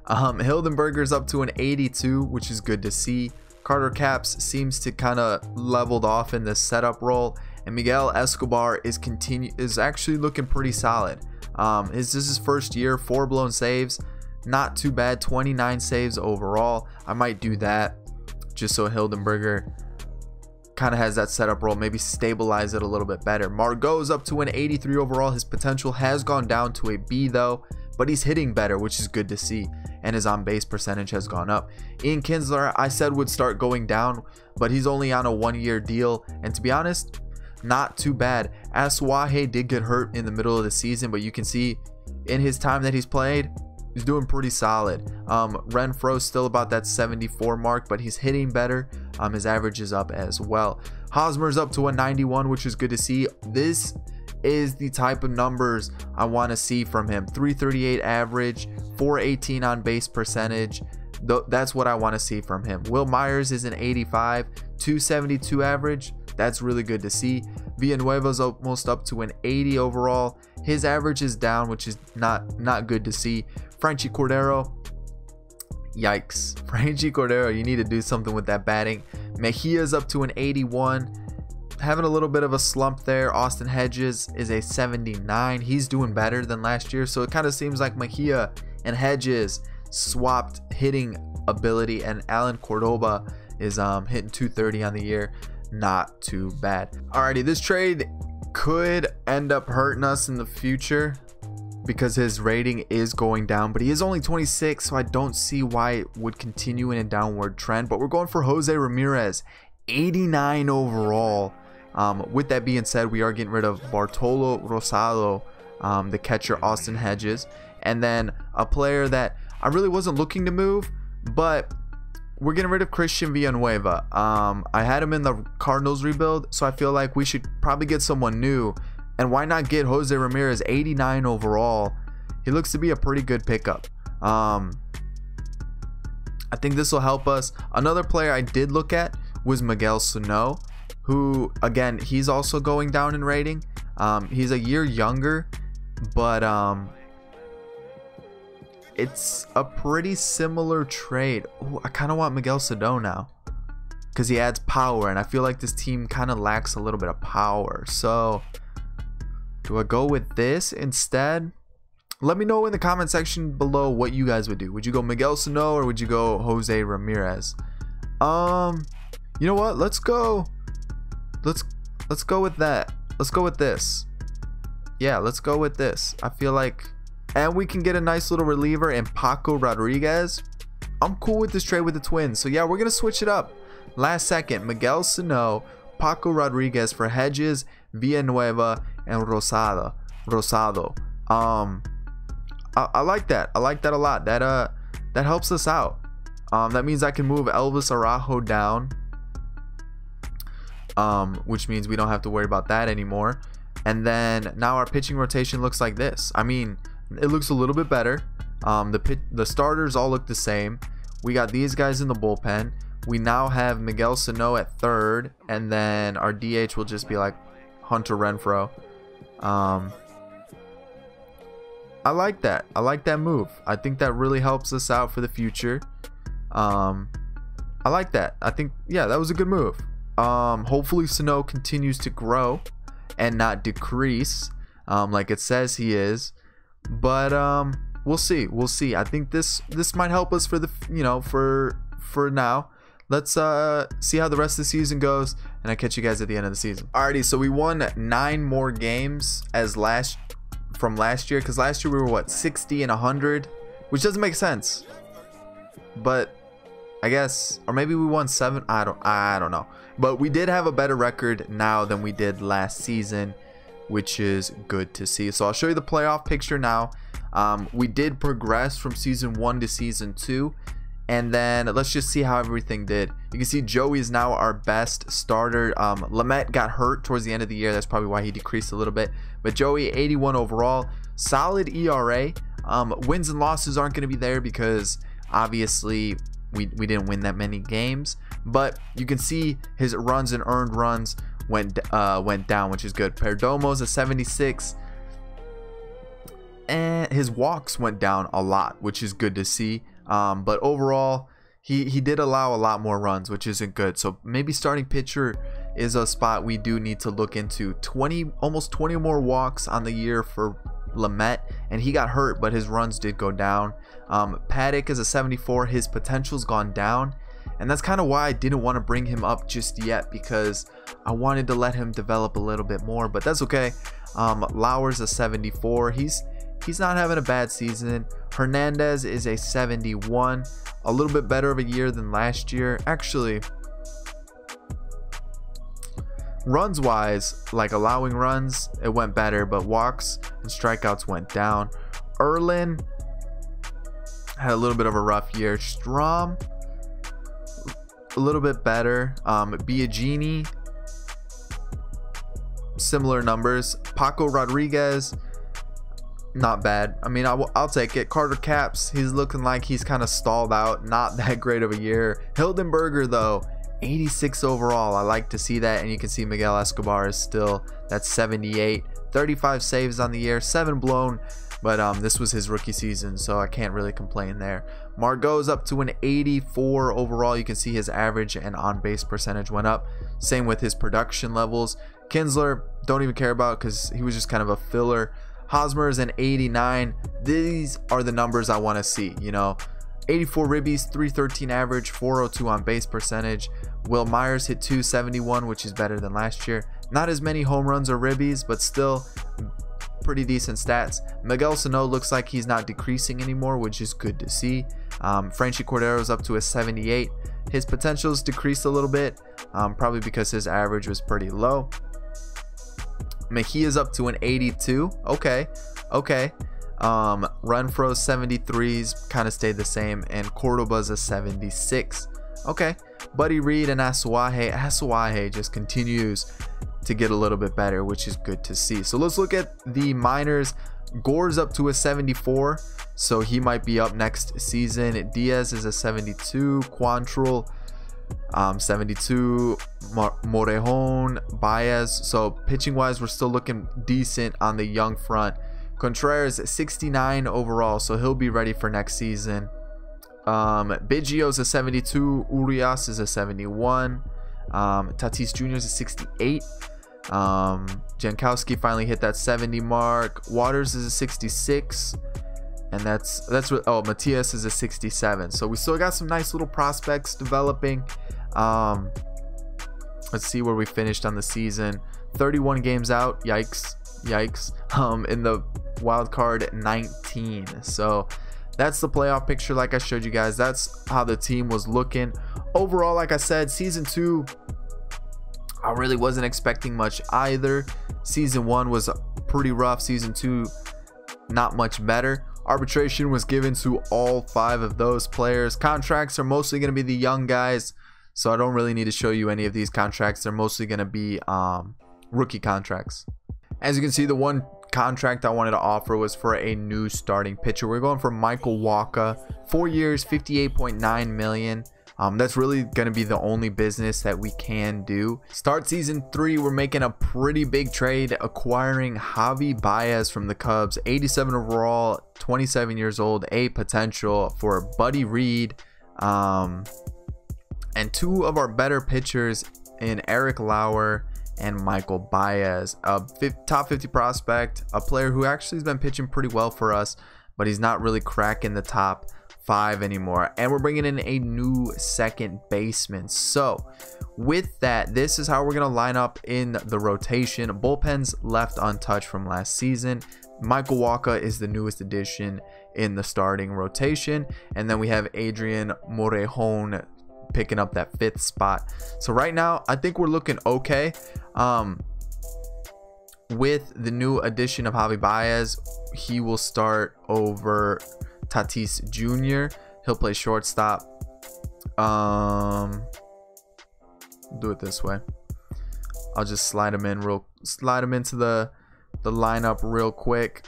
Speaker 1: Um, Hildenberger's up to an 82, which is good to see. Carter Capps seems to kind of leveled off in this setup role, and Miguel Escobar is continue is actually looking pretty solid. Um, is this his first year? Four blown saves, not too bad. 29 saves overall. I might do that just so Hildenberger kind of has that setup role, maybe stabilize it a little bit better. Margot's up to an 83 overall. His potential has gone down to a B though, but he's hitting better, which is good to see and his on base percentage has gone up. Ian Kinsler, I said would start going down, but he's only on a one year deal. And to be honest, not too bad. Asuaje did get hurt in the middle of the season, but you can see in his time that he's played, he's doing pretty solid. Um, Renfroe's still about that 74 mark, but he's hitting better. Um, his average is up as well. Hosmer's up to a 91, which is good to see. This is the type of numbers I want to see from him. 338 average, 418 on base percentage. That's what I want to see from him. Wil Myers is an 85, 272 average. That's really good to see. Villanueva's almost up to an 80 overall. His average is down, which is not not good to see. Franchy Cordero, yikes. <laughs> Franchy Cordero, you need to do something with that batting. Mejia's up to an 81 having a little bit of a slump there. Austin Hedges is a 79. He's doing better than last year. So it kind of seems like Mejia and Hedges swapped hitting ability and Allen Cordoba is um, hitting 230 on the year. Not too bad. Alrighty, this trade could end up hurting us in the future because his rating is going down, but he is only 26, so I don't see why it would continue in a downward trend. But we're going for Jose Ramirez, 89 overall. Um, with that being said, we are getting rid of Bartolo Rosado, um, the catcher Austin Hedges, and then a player that I really wasn't looking to move, but we're getting rid of Christian Villanueva. Um, I had him in the Cardinals rebuild, so I feel like we should probably get someone new. And why not get Jose Ramirez, 89 overall? He looks to be a pretty good pickup. Um, I think this will help us. Another player I did look at was Miguel Sano who again he's also going down in rating um, he's a year younger but um, it's a pretty similar trade Ooh, i kind of want miguel sano now because he adds power and i feel like this team kind of lacks a little bit of power so Do I go with this instead? Let me know in the comment section below what you guys would do. Would you go Miguel Sano or would you go Jose Ramirez? Um, you know what? Let's go. Let's let's go with that. Let's go with this. Yeah, let's go with this. I feel like, and we can get a nice little reliever in Paco Rodriguez. I'm cool with this trade with the Twins. So yeah, we're gonna switch it up. Last second, Miguel Sano, Paco Rodriguez for Hedges, Villanueva, and Rosado. Rosado. Um, I, I like that. I like that a lot. That uh, that helps us out. Um, that means I can move Elvis Araujo down. Um, which means we don't have to worry about that anymore. And then now our pitching rotation looks like this. I mean, it looks a little bit better. Um, the pit, the starters all look the same. We got these guys in the bullpen. We now have Miguel Sano at third, and then our DH will just be like Hunter Renfroe. Um, I like that. I like that move. I think that really helps us out for the future. Um, I like that. I think yeah, that was a good move. Um, hopefully Sano continues to grow and not decrease, um, like it says he is. But um, we'll see. We'll see. I think this this might help us for the you know for for now. Let's uh see how the rest of the season goes, and I catch you guys at the end of the season. Alrighty, so we won nine more games as last from last year, because last year we were what 60 and 100, which doesn't make sense. But I guess, or maybe we won seven. I don't, I don't know. But we did have a better record now than we did last season, which is good to see. So I'll show you the playoff picture now. Um, we did progress from season one to season two. And then let's just see how everything did. You can see Joey is now our best starter. Um, Lamet got hurt towards the end of the year. That's probably why he decreased a little bit. But Joey, 81 overall. Solid ERA. Um, wins and losses aren't going to be there because obviously we, we didn't win that many games. But you can see his runs and earned runs went uh, went down, which is good. Perdomo's a 76 and his walks went down a lot, which is good to see. Um, but overall, he he did allow a lot more runs, which isn't good. So maybe starting pitcher is a spot we do need to look into. 20 almost 20 more walks on the year for Lamet, and he got hurt, but his runs did go down. Um, Paddack is a 74. His potential's gone down, and that's kind of why I didn't want to bring him up just yet because I wanted to let him develop a little bit more. But that's okay. Um, Lauer's a 74. He's he's not having a bad season. Hernandez is a 71, a little bit better of a year than last year. Actually, runs wise, like allowing runs, it went better, but walks and strikeouts went down. Erlin had a little bit of a rough year. Strahm, a little bit better. Um, Biagini, similar numbers. Paco Rodriguez, not bad. I mean, I'll, I'll take it. Carter Capps, he's looking like he's kind of stalled out. Not <laughs> that great of a year. Hildenberger, though, 86 overall. I like to see that. And you can see Miguel Escobar is still, that's 78. 35 saves on the year, 7 blown. But um, this was his rookie season, so I can't really complain there. Margot's up to an 84 overall. You can see his average and on base percentage went up. Same with his production levels. Kinsler, don't even care about because he was just kind of a filler. Hosmer is an 89. These are the numbers I want to see, you know. 84 ribbies, 313 average, 402 on base percentage. Wil Myers hit 271, which is better than last year. Not as many home runs or ribbies, but still pretty decent stats. Miguel Sano looks like he's not decreasing anymore, which is good to see. Um, Franchy Cordero's up to a 78. His potentials decreased a little bit, um, probably because his average was pretty low. Mejia's up to an 82. Okay, okay. Um, Renfroe's 73s kind of stayed the same, and Cordoba's a 76. Okay, Buddy Reed and Asuaje. Asuaje just continues to get a little bit better, which is good to see. So let's look at the minors. Gore's up to a 74, so he might be up next season. Diaz is a 72. Quantrill um, 72 Morejon, Baez. So pitching wise, we're still looking decent on the young front. Contreras 69 overall, so he'll be ready for next season. Um, Biggio's a 72, Urias is a 71, um, Tatis Jr. is a 68. Um, Jankowski finally hit that 70 mark. Waters is a 66 and that's that's what oh Matias is a 67 so we still got some nice little prospects developing um let's see where we finished on the season 31 games out yikes yikes. Um in the wild card 19 so that's the playoff picture like i showed you guys. That's how the team was looking. Overall like i said season two i really wasn't expecting much either. Season one was pretty rough. Season two not much better. Arbitration was given to all five of those players. Contracts are mostly going to be the young guys so i don't really need to show you any of these contracts. They're mostly going to be um, rookie contracts as you can see the one contract I wanted to offer was for a new starting pitcher. We're going for Michael Wacha, four years, 58.9 million. Um, that's really going to be the only business that we can do. Start season three, we're making a pretty big trade, acquiring Javi Baez from the Cubs, 87 overall, 27 years old, a potential for Buddy Reed, um, and two of our better pitchers in Eric Lauer and Michael Baez, a top 50 prospect, a player who actually has been pitching pretty well for us, but he's not really cracking the top five anymore. And we're bringing in a new second baseman. So, with that, this is how we're going to line up in the rotation. Bullpens left untouched from last season. Michael Wacha is the newest addition in the starting rotation. And then we have Adrian Morejon picking up that fifth spot. So right now, I think we're looking okay. Um, with the new addition of Javi Baez, he will start over Tatis Jr. He'll play shortstop. Um, do it this way. I'll just slide him in real, slide him into the the lineup real quick.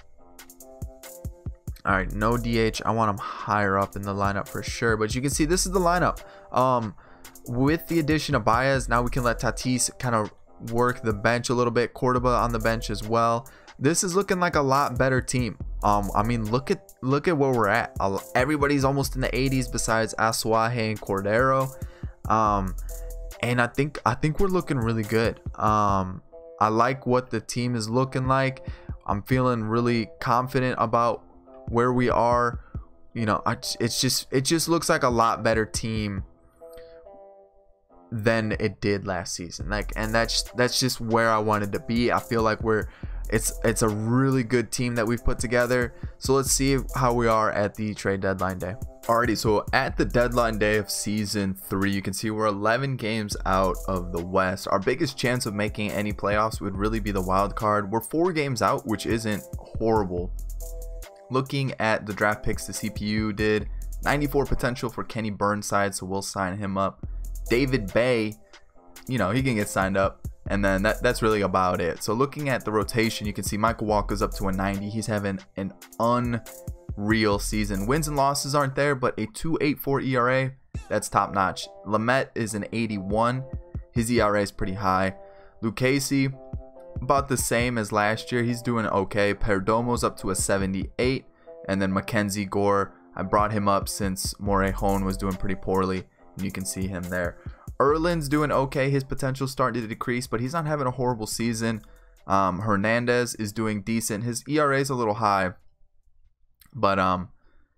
Speaker 1: All right, no DH. I want him higher up in the lineup for sure. But you can see this is the lineup. Um, with the addition of Baez, now we can let Tatis kind of work the bench a little bit. Cordoba on the bench as well. This is looking like a lot better team. Um, I mean, look at look at where we're at. Everybody's almost in the 80s besides Asuaje and Cordero. Um, and I think I think we're looking really good. Um, I like what the team is looking like. I'm feeling really confident about where we are. You know, it's just it just looks like a lot better team than it did last season. Like, and that's that's just where I wanted to be. I feel like we're it's it's a really good team that we've put together. So let's see how we are at the trade deadline day. Alrighty, so at the deadline day of season three, you can see we're 11 games out of the West. Our biggest chance of making any playoffs would really be the wild card. We're four games out, which isn't horrible. Looking at the draft picks the CPU did, 94 potential for Kenny Burnside, so we'll sign him up. David Bay, you know, he can get signed up. And then that, that's really about it. So looking at the rotation, you can see Michael Wacha's up to a 90. He's having an unreal season. Wins and losses aren't there, but a 2.84 ERA, that's top notch. Lamet is an 81. His ERA is pretty high. Lucchesi, about the same as last year. He's doing okay. Perdomo's up to a 78. And then Mackenzie Gore, I brought him up since Morejon was doing pretty poorly. You can see him there. Erlin's doing okay. His potential starting to decrease, but he's not having a horrible season. Um, Hernandez is doing decent. His ERA is a little high, but um,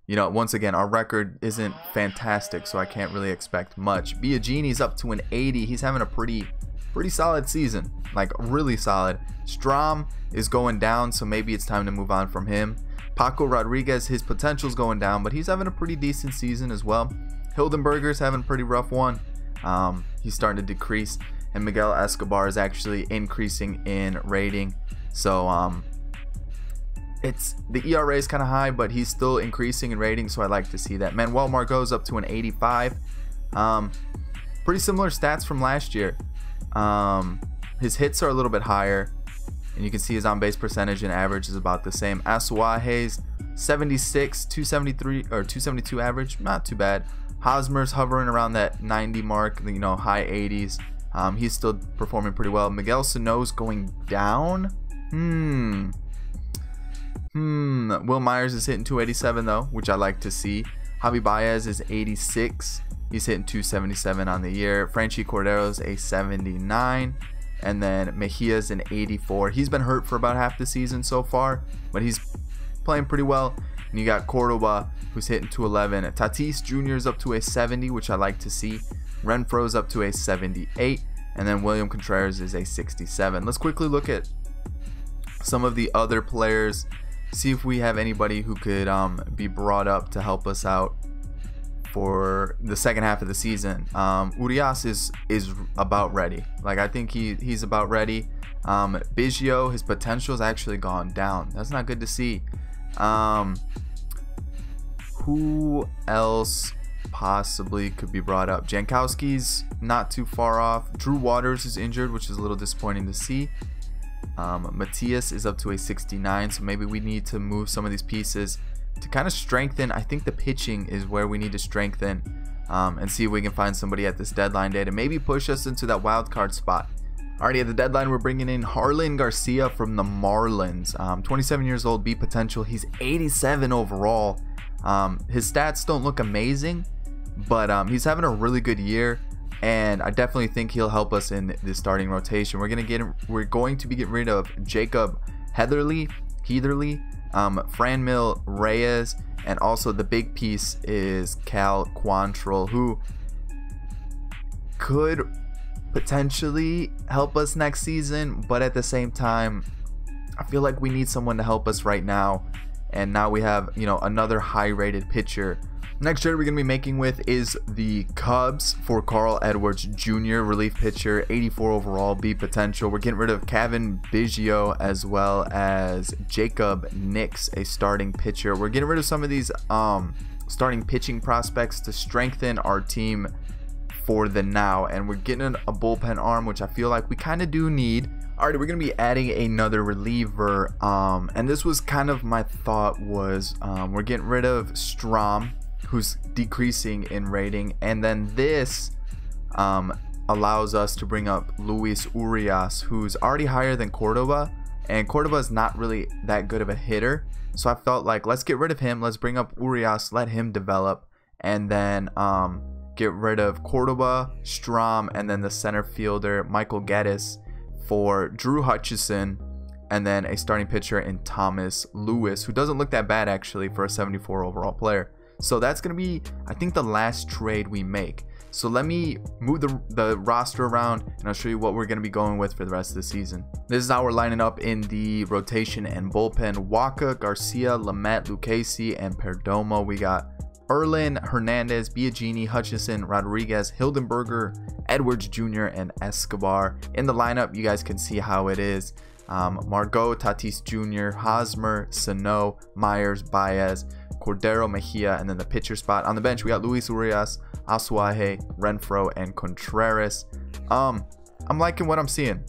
Speaker 1: you know, once again, our record isn't fantastic, so I can't really expect much. Biagini's up to an 80. He's having a pretty, pretty solid season, like really solid. Strahm is going down, so maybe it's time to move on from him. Paco Rodriguez, his potential's going down, but he's having a pretty decent season as well. Hildenberger's having a pretty rough one. Um, he's starting to decrease, and Miguel Escobar is actually increasing in rating. So um, it's the ERA is kind of high, but he's still increasing in rating. So I like to see that. Manuel Margot's up to an 85. Um, pretty similar stats from last year. Um, his hits are a little bit higher, and you can see his on base percentage and average is about the same. Asuaje's 76, 273 or 272 average, not too bad. Hosmer's hovering around that 90 mark, you know, high 80s. Um, he's still performing pretty well. Miguel Sano's going down. Hmm. Hmm. Wil Myers is hitting 287 though, which I like to see. Javi Baez is 86. He's hitting 277 on the year. Franchy Cordero's a 79. And then Mejia's an 84. He's been hurt for about half the season so far, but he's playing pretty well. And you got Cordoba, who's hitting 211. Tatis Jr. is up to a 70, which I like to see. Renfroe's up to a 78. And then William Contreras is a 67. Let's quickly look at some of the other players. See if we have anybody who could um, be brought up to help us out for the second half of the season. Um, Urias is is about ready. Like I think he he's about ready. Um, Biggio, his potential has actually gone down. That's not good to see. Um, who else possibly could be brought up? Jankowski's not too far off. Drew Waters is injured, which is a little disappointing to see. Um, Matias is up to a 69, so maybe we need to move some of these pieces to kind of strengthen. I think the pitching is where we need to strengthen um, and see if we can find somebody at this deadline day to maybe push us into that wild card spot. Already at the deadline, we're bringing in Jarlin Garcia from the Marlins. Um, 27 years old, B potential. He's 87 overall. Um, his stats don't look amazing, but um, he's having a really good year, and I definitely think he'll help us in the starting rotation. We're gonna get we're going to be getting rid of Jacob Heatherly, Heatherly, um, Franmil Reyes, and also the big piece is Cal Quantrill, who could potentially help us next season, but at the same time, I feel like we need someone to help us right now. And now we have, you know, another high rated pitcher Next trade we're going to be making with is the Cubs for Carl Edwards Jr., relief pitcher, 84 overall, B potential. We're getting rid of Cavan Biggio as well as Jacob Nix, a starting pitcher. We're getting rid of some of these um, starting pitching prospects to strengthen our team for the now. And we're getting a bullpen arm, which I feel like we kind of do need. Alright, we're to be adding another reliever. Um, and this was kind of my thought was um, we're getting rid of Strahm, who's decreasing in rating, and then this um, allows us to bring up Luis Urias, who's already higher than Cordoba, and Cordoba is not really that good of a hitter. So I felt like let's get rid of him. Let's bring up Urias, let him develop, and then um, get rid of Cordoba, Strahm, and then the center fielder Michael Gettys for Drew Hutchison, and then a starting pitcher in Thomas Lewis, who doesn't look that bad actually for a 74 overall player. So that's going to be, I think, the last trade we make. So let me move the, the roster around and I'll show you what we're going to be going with for the rest of the season. This is how we're lining up in the rotation and bullpen. Wacha, Garcia, Lamet, Lucchesi, and Perdomo. We got Erlin, Hernandez, Biagini, Hutchison, Rodriguez, Hildenberger, Edwards Jr., and Escobar. In the lineup, you guys can see how it is. Um, Margot, Tatis Jr., Hosmer, Sano, Myers, Baez, Cordero Mejia, and then the pitcher spot. On the bench, we got Luis Urias, Asuaje, Renfroe, and Contreras. Um, I'm liking what I'm seeing.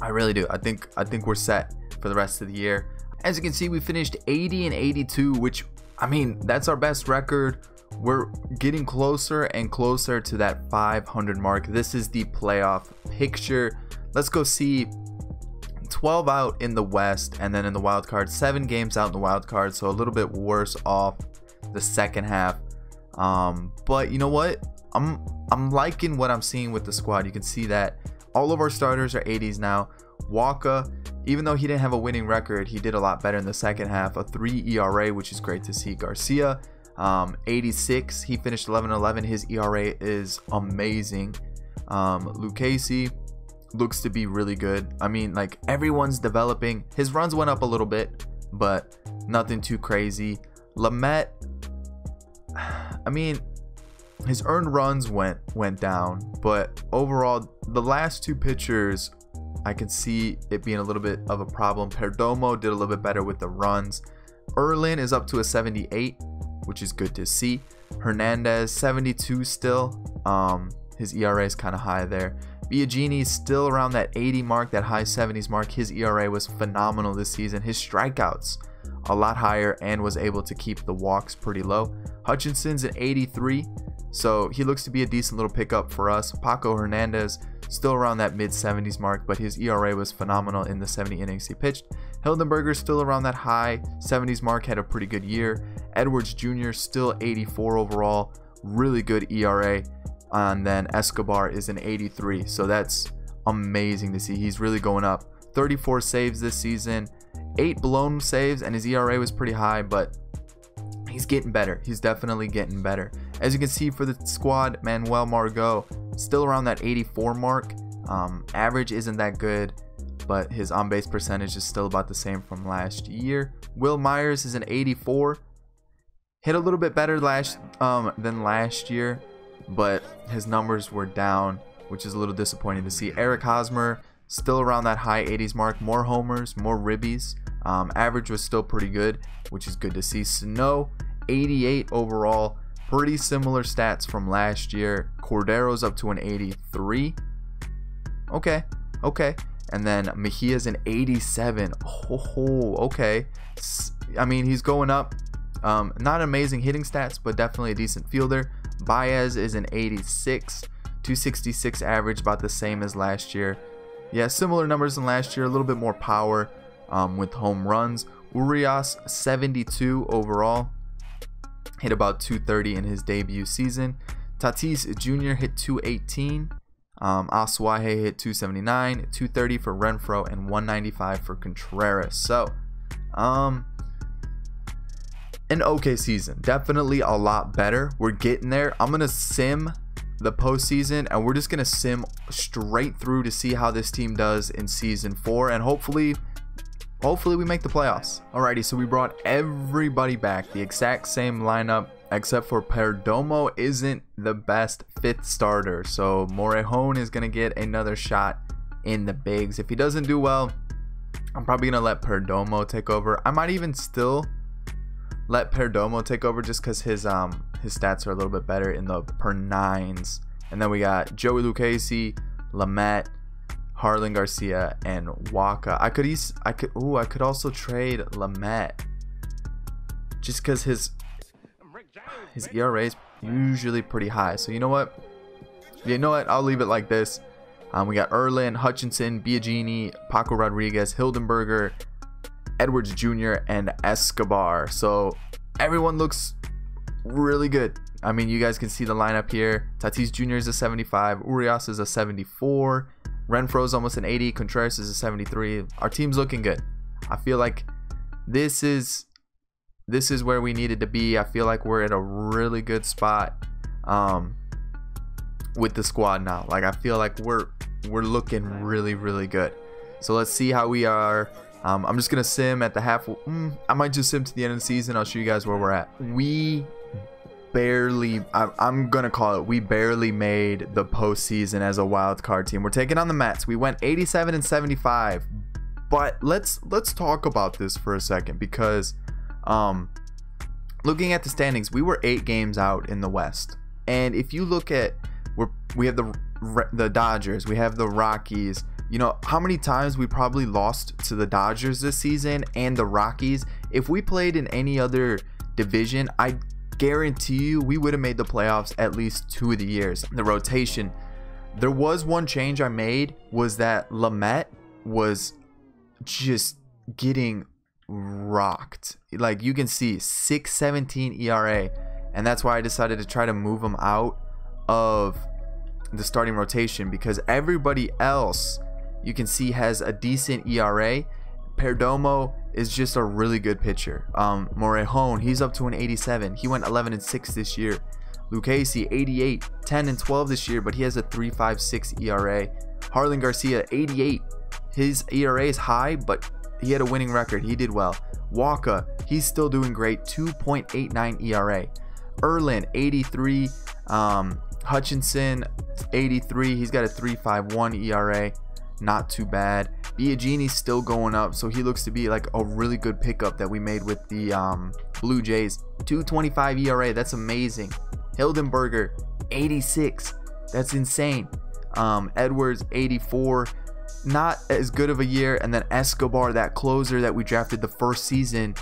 Speaker 1: I really do. I think I think we're set for the rest of the year. As you can see, we finished 80 and 82, which I mean, that's our best record. We're getting closer and closer to that 500 mark. This is the playoff picture. Let's go see 12 out in the West, and then in the wild card, seven games out in the wild card, so a little bit worse off the second half. Um, but you know what? I'm I'm liking what I'm seeing with the squad. You can see that all of our starters are 80s now. Wacha, even though he didn't have a winning record, he did a lot better in the second half. A 3 ERA, which is great to see. Garcia, um, 86. He finished 11-11. His ERA is amazing. Um, Lucchesi, looks to be really good. I mean, like everyone's developing. His runs went up a little bit, but nothing too crazy. Lamet, <sighs> I mean, his earned runs went went down, but overall, the last two pitchers, I can see it being a little bit of a problem. Perdomo did a little bit better with the runs. Erlin is up to a 78, which is good to see. Hernandez 72 still. Um, his ERA is kind of high there. Biagini is still around that 80 mark, that high 70s mark. His ERA was phenomenal this season. His strikeouts a lot higher and was able to keep the walks pretty low. Hutchinson's at 83, so he looks to be a decent little pickup for us. Paco Hernandez still around that mid 70s mark, but his ERA was phenomenal in the 70 innings he pitched. Hildenberger still around that high 70s mark, had a pretty good year. Edwards Jr. still 84 overall, really good ERA and then Escobar is an 83. So that's amazing to see. He's really going up. 34 saves this season, 8 blown saves, and his ERA was pretty high, but he's getting better. He's definitely getting better. As you can see for the squad, Manuel Margot still around that 84 mark. Um, average isn't that good, but his on base percentage is still about the same from last year. Wil Myers is an 84. Hit a little bit better last um, than last year, but his numbers were down, which is a little disappointing to see. Eric Hosmer still around that high 80s mark. More homers, more ribbies. Um, average was still pretty good, which is good to see. Sano, 88 overall. Pretty similar stats from last year. Cordero's up to an 83. Okay, okay. And then Mejia's an 87. Oh, okay. I mean, he's going up. Um, not amazing hitting stats, but definitely a decent fielder. Baez is an 86. 266 average, about the same as last year. Yeah, similar numbers than last year, a little bit more power um, with home runs. Urias 72 overall, hit about 230 in his debut season. Tatis Jr. hit 218. Um, hit 279, 230 for Renfroe, and 195 for Contreras. So, um, an okay season. Definitely a lot better. We're getting there. I'm gonna sim the postseason, and we're just gonna sim straight through to see how this team does in season four, and hopefully, hopefully we make the playoffs. Alrighty, so we brought everybody back, the exact same lineup, except for Perdomo isn't the best fifth starter, so Morejon is gonna get another shot in the bigs. If he doesn't do well, I'm probably gonna let Perdomo take over. I might even still let Perdomo take over just because his um his stats are a little bit better in the per nines. And then we got Joey Lucchesi, Lamet, Jarlin Garcia, and Wacha. I could ease, I could ooh, I could also trade Lamet. Just because his his ERA is usually pretty high. So you know what? You know what? I'll leave it like this. Um, we got Erlin, Hutchinson, Biagini, Paco Rodriguez, Hildenberger, Edwards Jr., and Escobar. So everyone looks really good. I mean, you guys can see the lineup here. Tatis Jr. is a 75. Urias is a 74. Renfroe is almost an 80. Contreras is a 73. Our team's looking good. I feel like this is this is where we needed to be. I feel like we're at a really good spot um, with the squad now. Like I feel like we're we're looking really really good. So let's see how we are um, I'm just gonna sim at the half. Mm, I might just sim to the end of the season. I'll show you guys where we're at. We barely. I, I'm gonna call it. We barely made the postseason as a wild card team. We're taking on the Mets. We went 87 and 75. But let's let's talk about this for a second because, um, looking at the standings, we were eight games out in the West. And if you look at, we we have the the Dodgers, we have the Rockies, you know, how many times we probably lost to the Dodgers this season and the Rockies. If we played in any other division, I guarantee you we would have made the playoffs at least two of the years. The rotation. There was one change I made was that Lamet was just getting rocked. Like you can see 617 ERA and that's why I decided to try to move him out of the starting rotation because everybody else you can see has a decent ERA. Perdomo is just a really good pitcher. Um, Morejon, he's up to an 87. He went 11 and 6 this year. Lucchesi, 88, 10 and 12 this year, but he has a 3.56 ERA. Jarlin Garcia, 88. His ERA is high, but he had a winning record. He did well. Wacha, he's still doing great, 2.89 ERA. Erlin, 83. Um, Hutchinson, 83. He's got a 3.51 ERA not too bad. Biagini's still going up, so he looks to be like a really good pickup that we made with the um, Blue Jays. 225 ERA, that's amazing. Hildenberger, 86, that's insane. Um, Edwards, 84, not as good of a year. And then Escobar, that closer that we drafted the first season,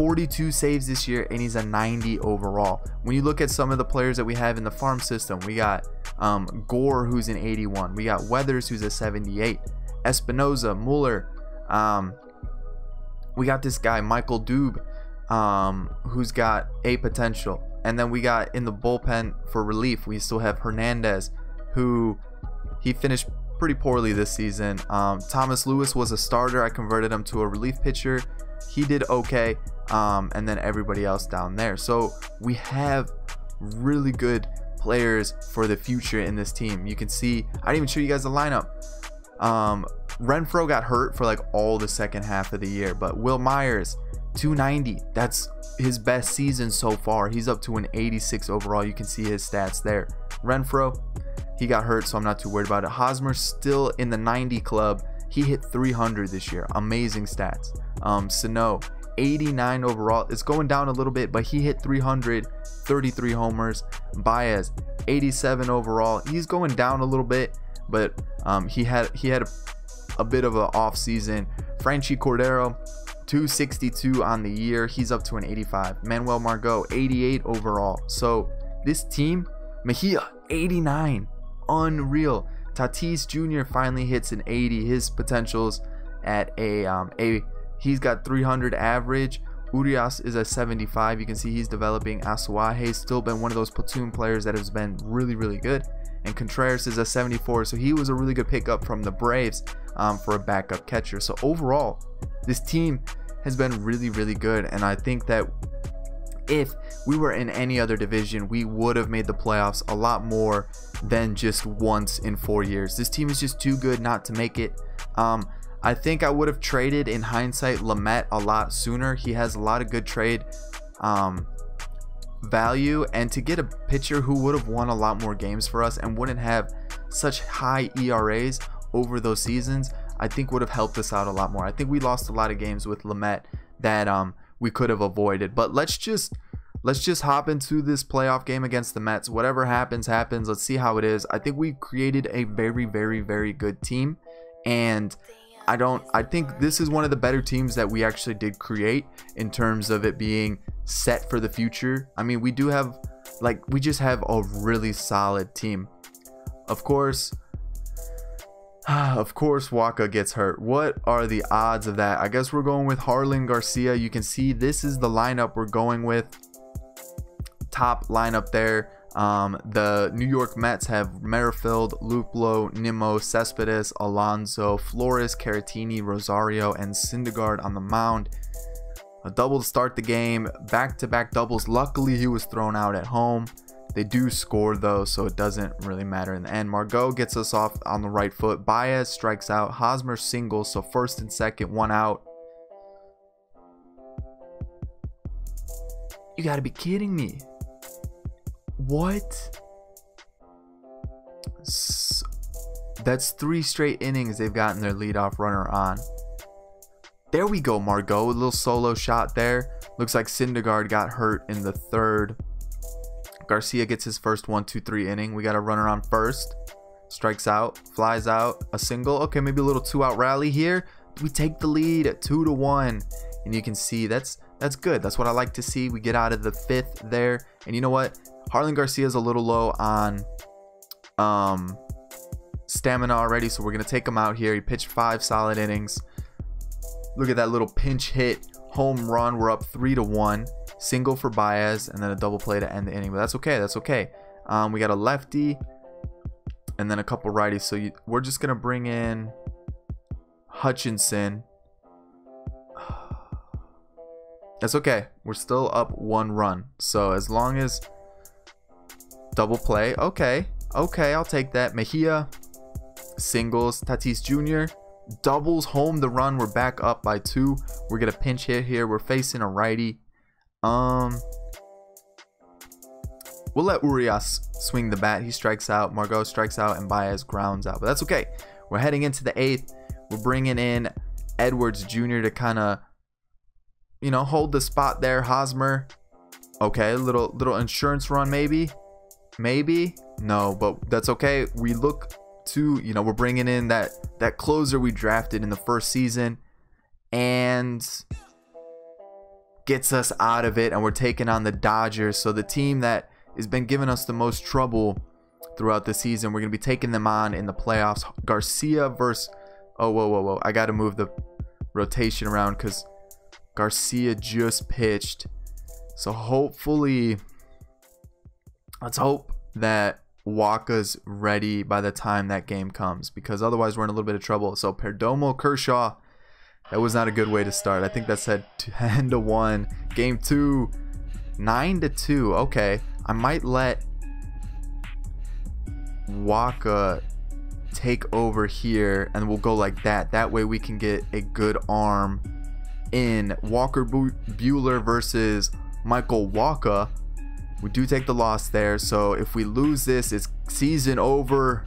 Speaker 1: 42 saves this year and he's a 90 overall. When you look at some of the players that we have in the farm system, we got um, Gore who's an 81, we got Weathers who's a 78, Espinoza, Mueller, um, we got this guy Michael Dube um, who's got a potential. And then we got in the bullpen for relief, we still have Hernandez who he finished pretty poorly this season. Um, Thomas Lewis was a starter. I converted him to a relief pitcher. He did okay. Um, and then everybody else down there. So we have really good players for the future in this team. You can see, I didn't even show you guys the lineup. Um, Renfroe got hurt for like all the second half of the year, but Wil Myers, 290. That's his best season so far. He's up to an 86 overall. You can see his stats there. Renfroe, he got hurt, so I'm not too worried about it. Hosmer still in the 90 club. He hit 300 this year. Amazing stats. Um, Sano, 89 overall. It's going down a little bit, but he hit 333 homers. Baez, 87 overall. He's going down a little bit, but um, he had he had a, a bit of an off season. Franchy Cordero, 262 on the year. He's up to an 85. Manuel Margot, 88 overall. So this team, Mejia, 89. Unreal. Tatis Jr. finally hits an 80. His potentials at a um, a he's got 300 average. Urias is a 75. You can see he's developing. Asuaje's still been one of those platoon players that has been really, really good. And Contreras is a 74. So he was a really good pickup from the Braves um, for a backup catcher. So overall, this team has been really, really good. And I think that if we were in any other division, we would have made the playoffs a lot more than just once in four years. This team is just too good not to make it. Um, I think I would have traded in hindsight Lamet a lot sooner. He has a lot of good trade um, value, and to get a pitcher who would have won a lot more games for us and wouldn't have such high ERAs over those seasons, I think would have helped us out a lot more. I think we lost a lot of games with Lamet that um, we could have avoided. But let's just let's just hop into this playoff game against the Mets. Whatever happens, happens. Let's see how it is. I think we created a very, very, very good team, and I don't. I think this is one of the better teams that we actually did create in terms of it being set for the future. I mean, we do have like we just have a really solid team. Of course, <sighs> of course Wacha gets hurt. What are the odds of that? I guess we're going with Jarlin Garcia. You can see this is the lineup we're going with. Top lineup there. Um, the New York Mets have Merrifield, Luplow, Nimmo, Cespedes, Alonso, Flores, Caratini, Rosario, and Syndergaard on the mound. A double to start the game, back to back doubles. Luckily, he was thrown out at home. They do score though, so it doesn't really matter in the end. Margot gets us off on the right foot. Baez strikes out. Hosmer singles, so first and second, one out. You gotta be kidding me. What? So, that's three straight innings they've gotten their leadoff runner on. There we go, Margot. A little solo shot there. Looks like Syndergaard got hurt in the third. Garcia gets his first one, two, three inning. We got a runner on first. Strikes out, flies out, a single. Okay, maybe a little two out rally here. We take the lead at two to one. And you can see that's that's good. That's what I like to see. We get out of the fifth there. And you know what? Jarlin Garcia is a little low on um stamina already, so we're gonna take him out here. He pitched five solid innings. Look at that little pinch hit home run. We're up three to one single for Baez, and then a double play to end the inning. But that's okay. That's okay. Um, we got a lefty, and then a couple righties. So you, we're just gonna bring in Hutchinson. <sighs> That's okay. We're still up one run. So as long as double play, okay, okay, I'll take that. Mejia singles. Tatis Jr. doubles home the run. We're back up by two. We're gonna pinch hit here. We're facing a righty. Um, we'll let Urias swing the bat. He strikes out. Margot strikes out, and Baez grounds out. But that's okay. We're heading into the eighth. We're bringing in Edwards Jr. to kind of, you know, hold the spot there. Hosmer, okay, little little insurance run maybe, maybe no, but that's okay. We look to, you know, we're bringing in that that closer we drafted in the first season, and gets us out of it and we're taking on the Dodgers. So the team that has been giving us the most trouble throughout the season, we're going to be taking them on in the playoffs. Garcia versus Oh, whoa, whoa, whoa. I got to move the rotation around cuz Garcia just pitched. So hopefully let's hope that Wacha's ready by the time that game comes because otherwise we're in a little bit of trouble. So Perdomo Kershaw, that was not a good way to start. I think that said <laughs> 10 to 1. Game 2, 9 to 2. Okay. I might let Wacha take over here and we'll go like that. That way we can get a good arm in Walker Buehler versus Michael Wacha. We do take the loss there. So if we lose this, it's season over.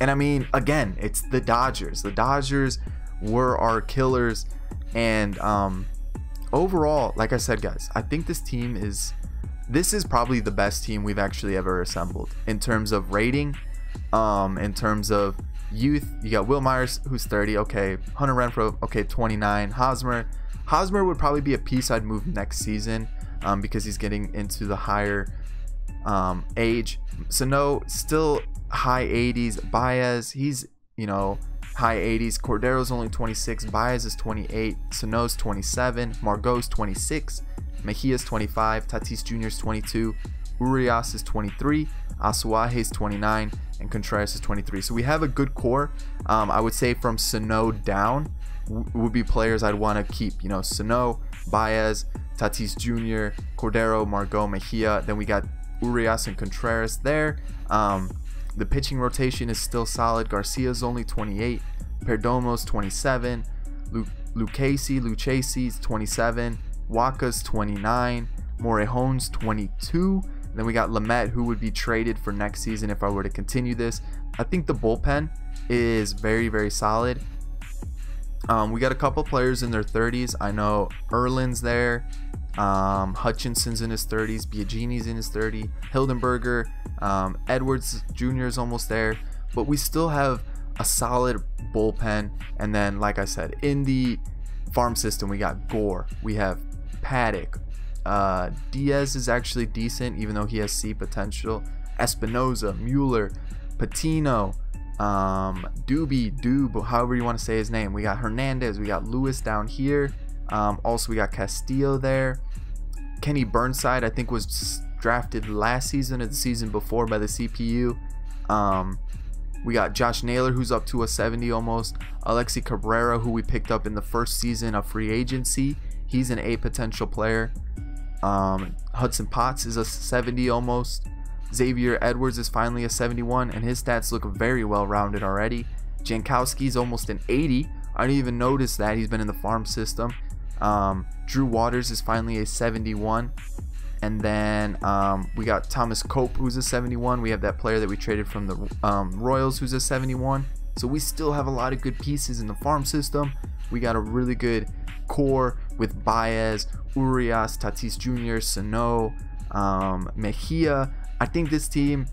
Speaker 1: And I mean, again, it's the Dodgers. The Dodgers were our killers. And um, overall, like I said, guys, I think this team is this is probably the best team we've actually ever assembled in terms of rating, um, in terms of youth. You got Wil Myers, who's 30. Okay, Hunter Renfroe, okay, 29. Hosmer, Hosmer would probably be a piece I'd move next season um, because he's getting into the higher um, age. Sano still high 80s. Baez, he's you know high 80s. Cordero's only 26. Baez is 28. Sano's 27. Margot's 26. Mejia's 25, Tatis Jr. is 22, Urias is 23, Asuaje is 29, and Contreras is 23. So we have a good core. Um, I would say from Sano down would be players I'd want to keep. You know, Sano, Baez, Tatis Jr., Cordero, Margot, Mejia. Then we got Urias and Contreras there. Um, the pitching rotation is still solid. Garcia's only 28, Perdomo's 27, Luke Lucchesi, Lucchesi's 27, Wacha's 29, Morejon's 22. Then we got Lamet, who would be traded for next season if I were to continue this. I think the bullpen is very, very solid. Um, we got a couple players in their 30s. I know Erlin's there. Um, Hutchinson's in his 30s. Biagini's in his 30. Hildenberger. Um, Edwards Jr. is almost there. But we still have a solid bullpen. And then, like I said, in the farm system, we got Gore. We have Paddack. Uh, Diaz is actually decent, even though he has C potential. Espinoza, Mueller, Patino, um, Doobie, Doob, however you want to say his name. We got Hernandez, we got Lewis down here. Um, also, we got Castillo there. Kenny Burnside, I think, was drafted last season or the season before by the CPU. Um, we got Josh Naylor, who's up to a 70 almost. Alexi Cabrera, who we picked up in the first season of free agency. He's an A potential player. Um, Hudson Potts is a 70 almost. Xavier Edwards is finally a 71, and his stats look very well rounded already. Jankowski's almost an 80. I didn't even notice that he's been in the farm system. Um, Drew Waters is finally a 71. And then um, we got Thomas Cope, who's a 71. We have that player that we traded from the um, Royals, who's a 71. So we still have a lot of good pieces in the farm system. We got a really good core with Baez, Urias, Tatis Jr., Sano, um, Mejia. I think this team,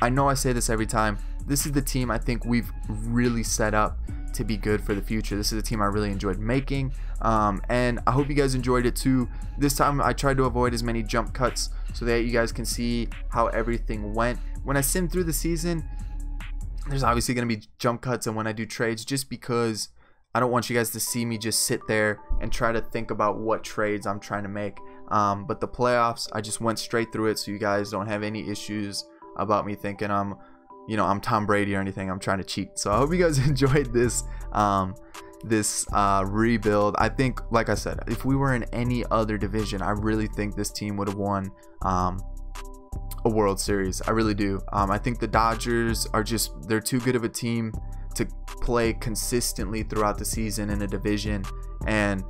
Speaker 1: I know I say this every time, this is the team I think we've really set up to be good for the future. This is a team I really enjoyed making, um, and I hope you guys enjoyed it too. This time I tried to avoid as many jump cuts so that you guys can see how everything went. When I sim through the season, there's obviously going to be jump cuts, and when I do trades, just because I don't want you guys to see me just sit there and try to think about what trades I'm trying to make. Um, but the playoffs, I just went straight through it so you guys don't have any issues about me thinking I'm, you know, I'm Tom Brady or anything. I'm trying to cheat. So I hope you guys <laughs> enjoyed this. Um, this uh, rebuild. I think, like I said, if we were in any other division, I really think this team would have won um, a World Series. I really do. Um, I think the Dodgers are just, they're too good of a team to play consistently throughout the season in a division and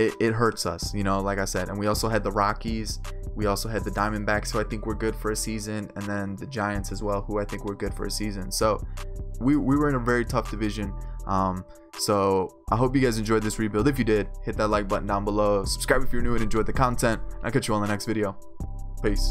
Speaker 1: it, it hurts us you know like i said and we also had the rockies we also had the diamondbacks who i think were good for a season and then the giants as well who i think were good for a season. So we, we were in a very tough division um, so i hope you guys enjoyed this rebuild. If you did hit that like button down below subscribe if you're new and enjoyed the content i'll catch you on the next video. Peace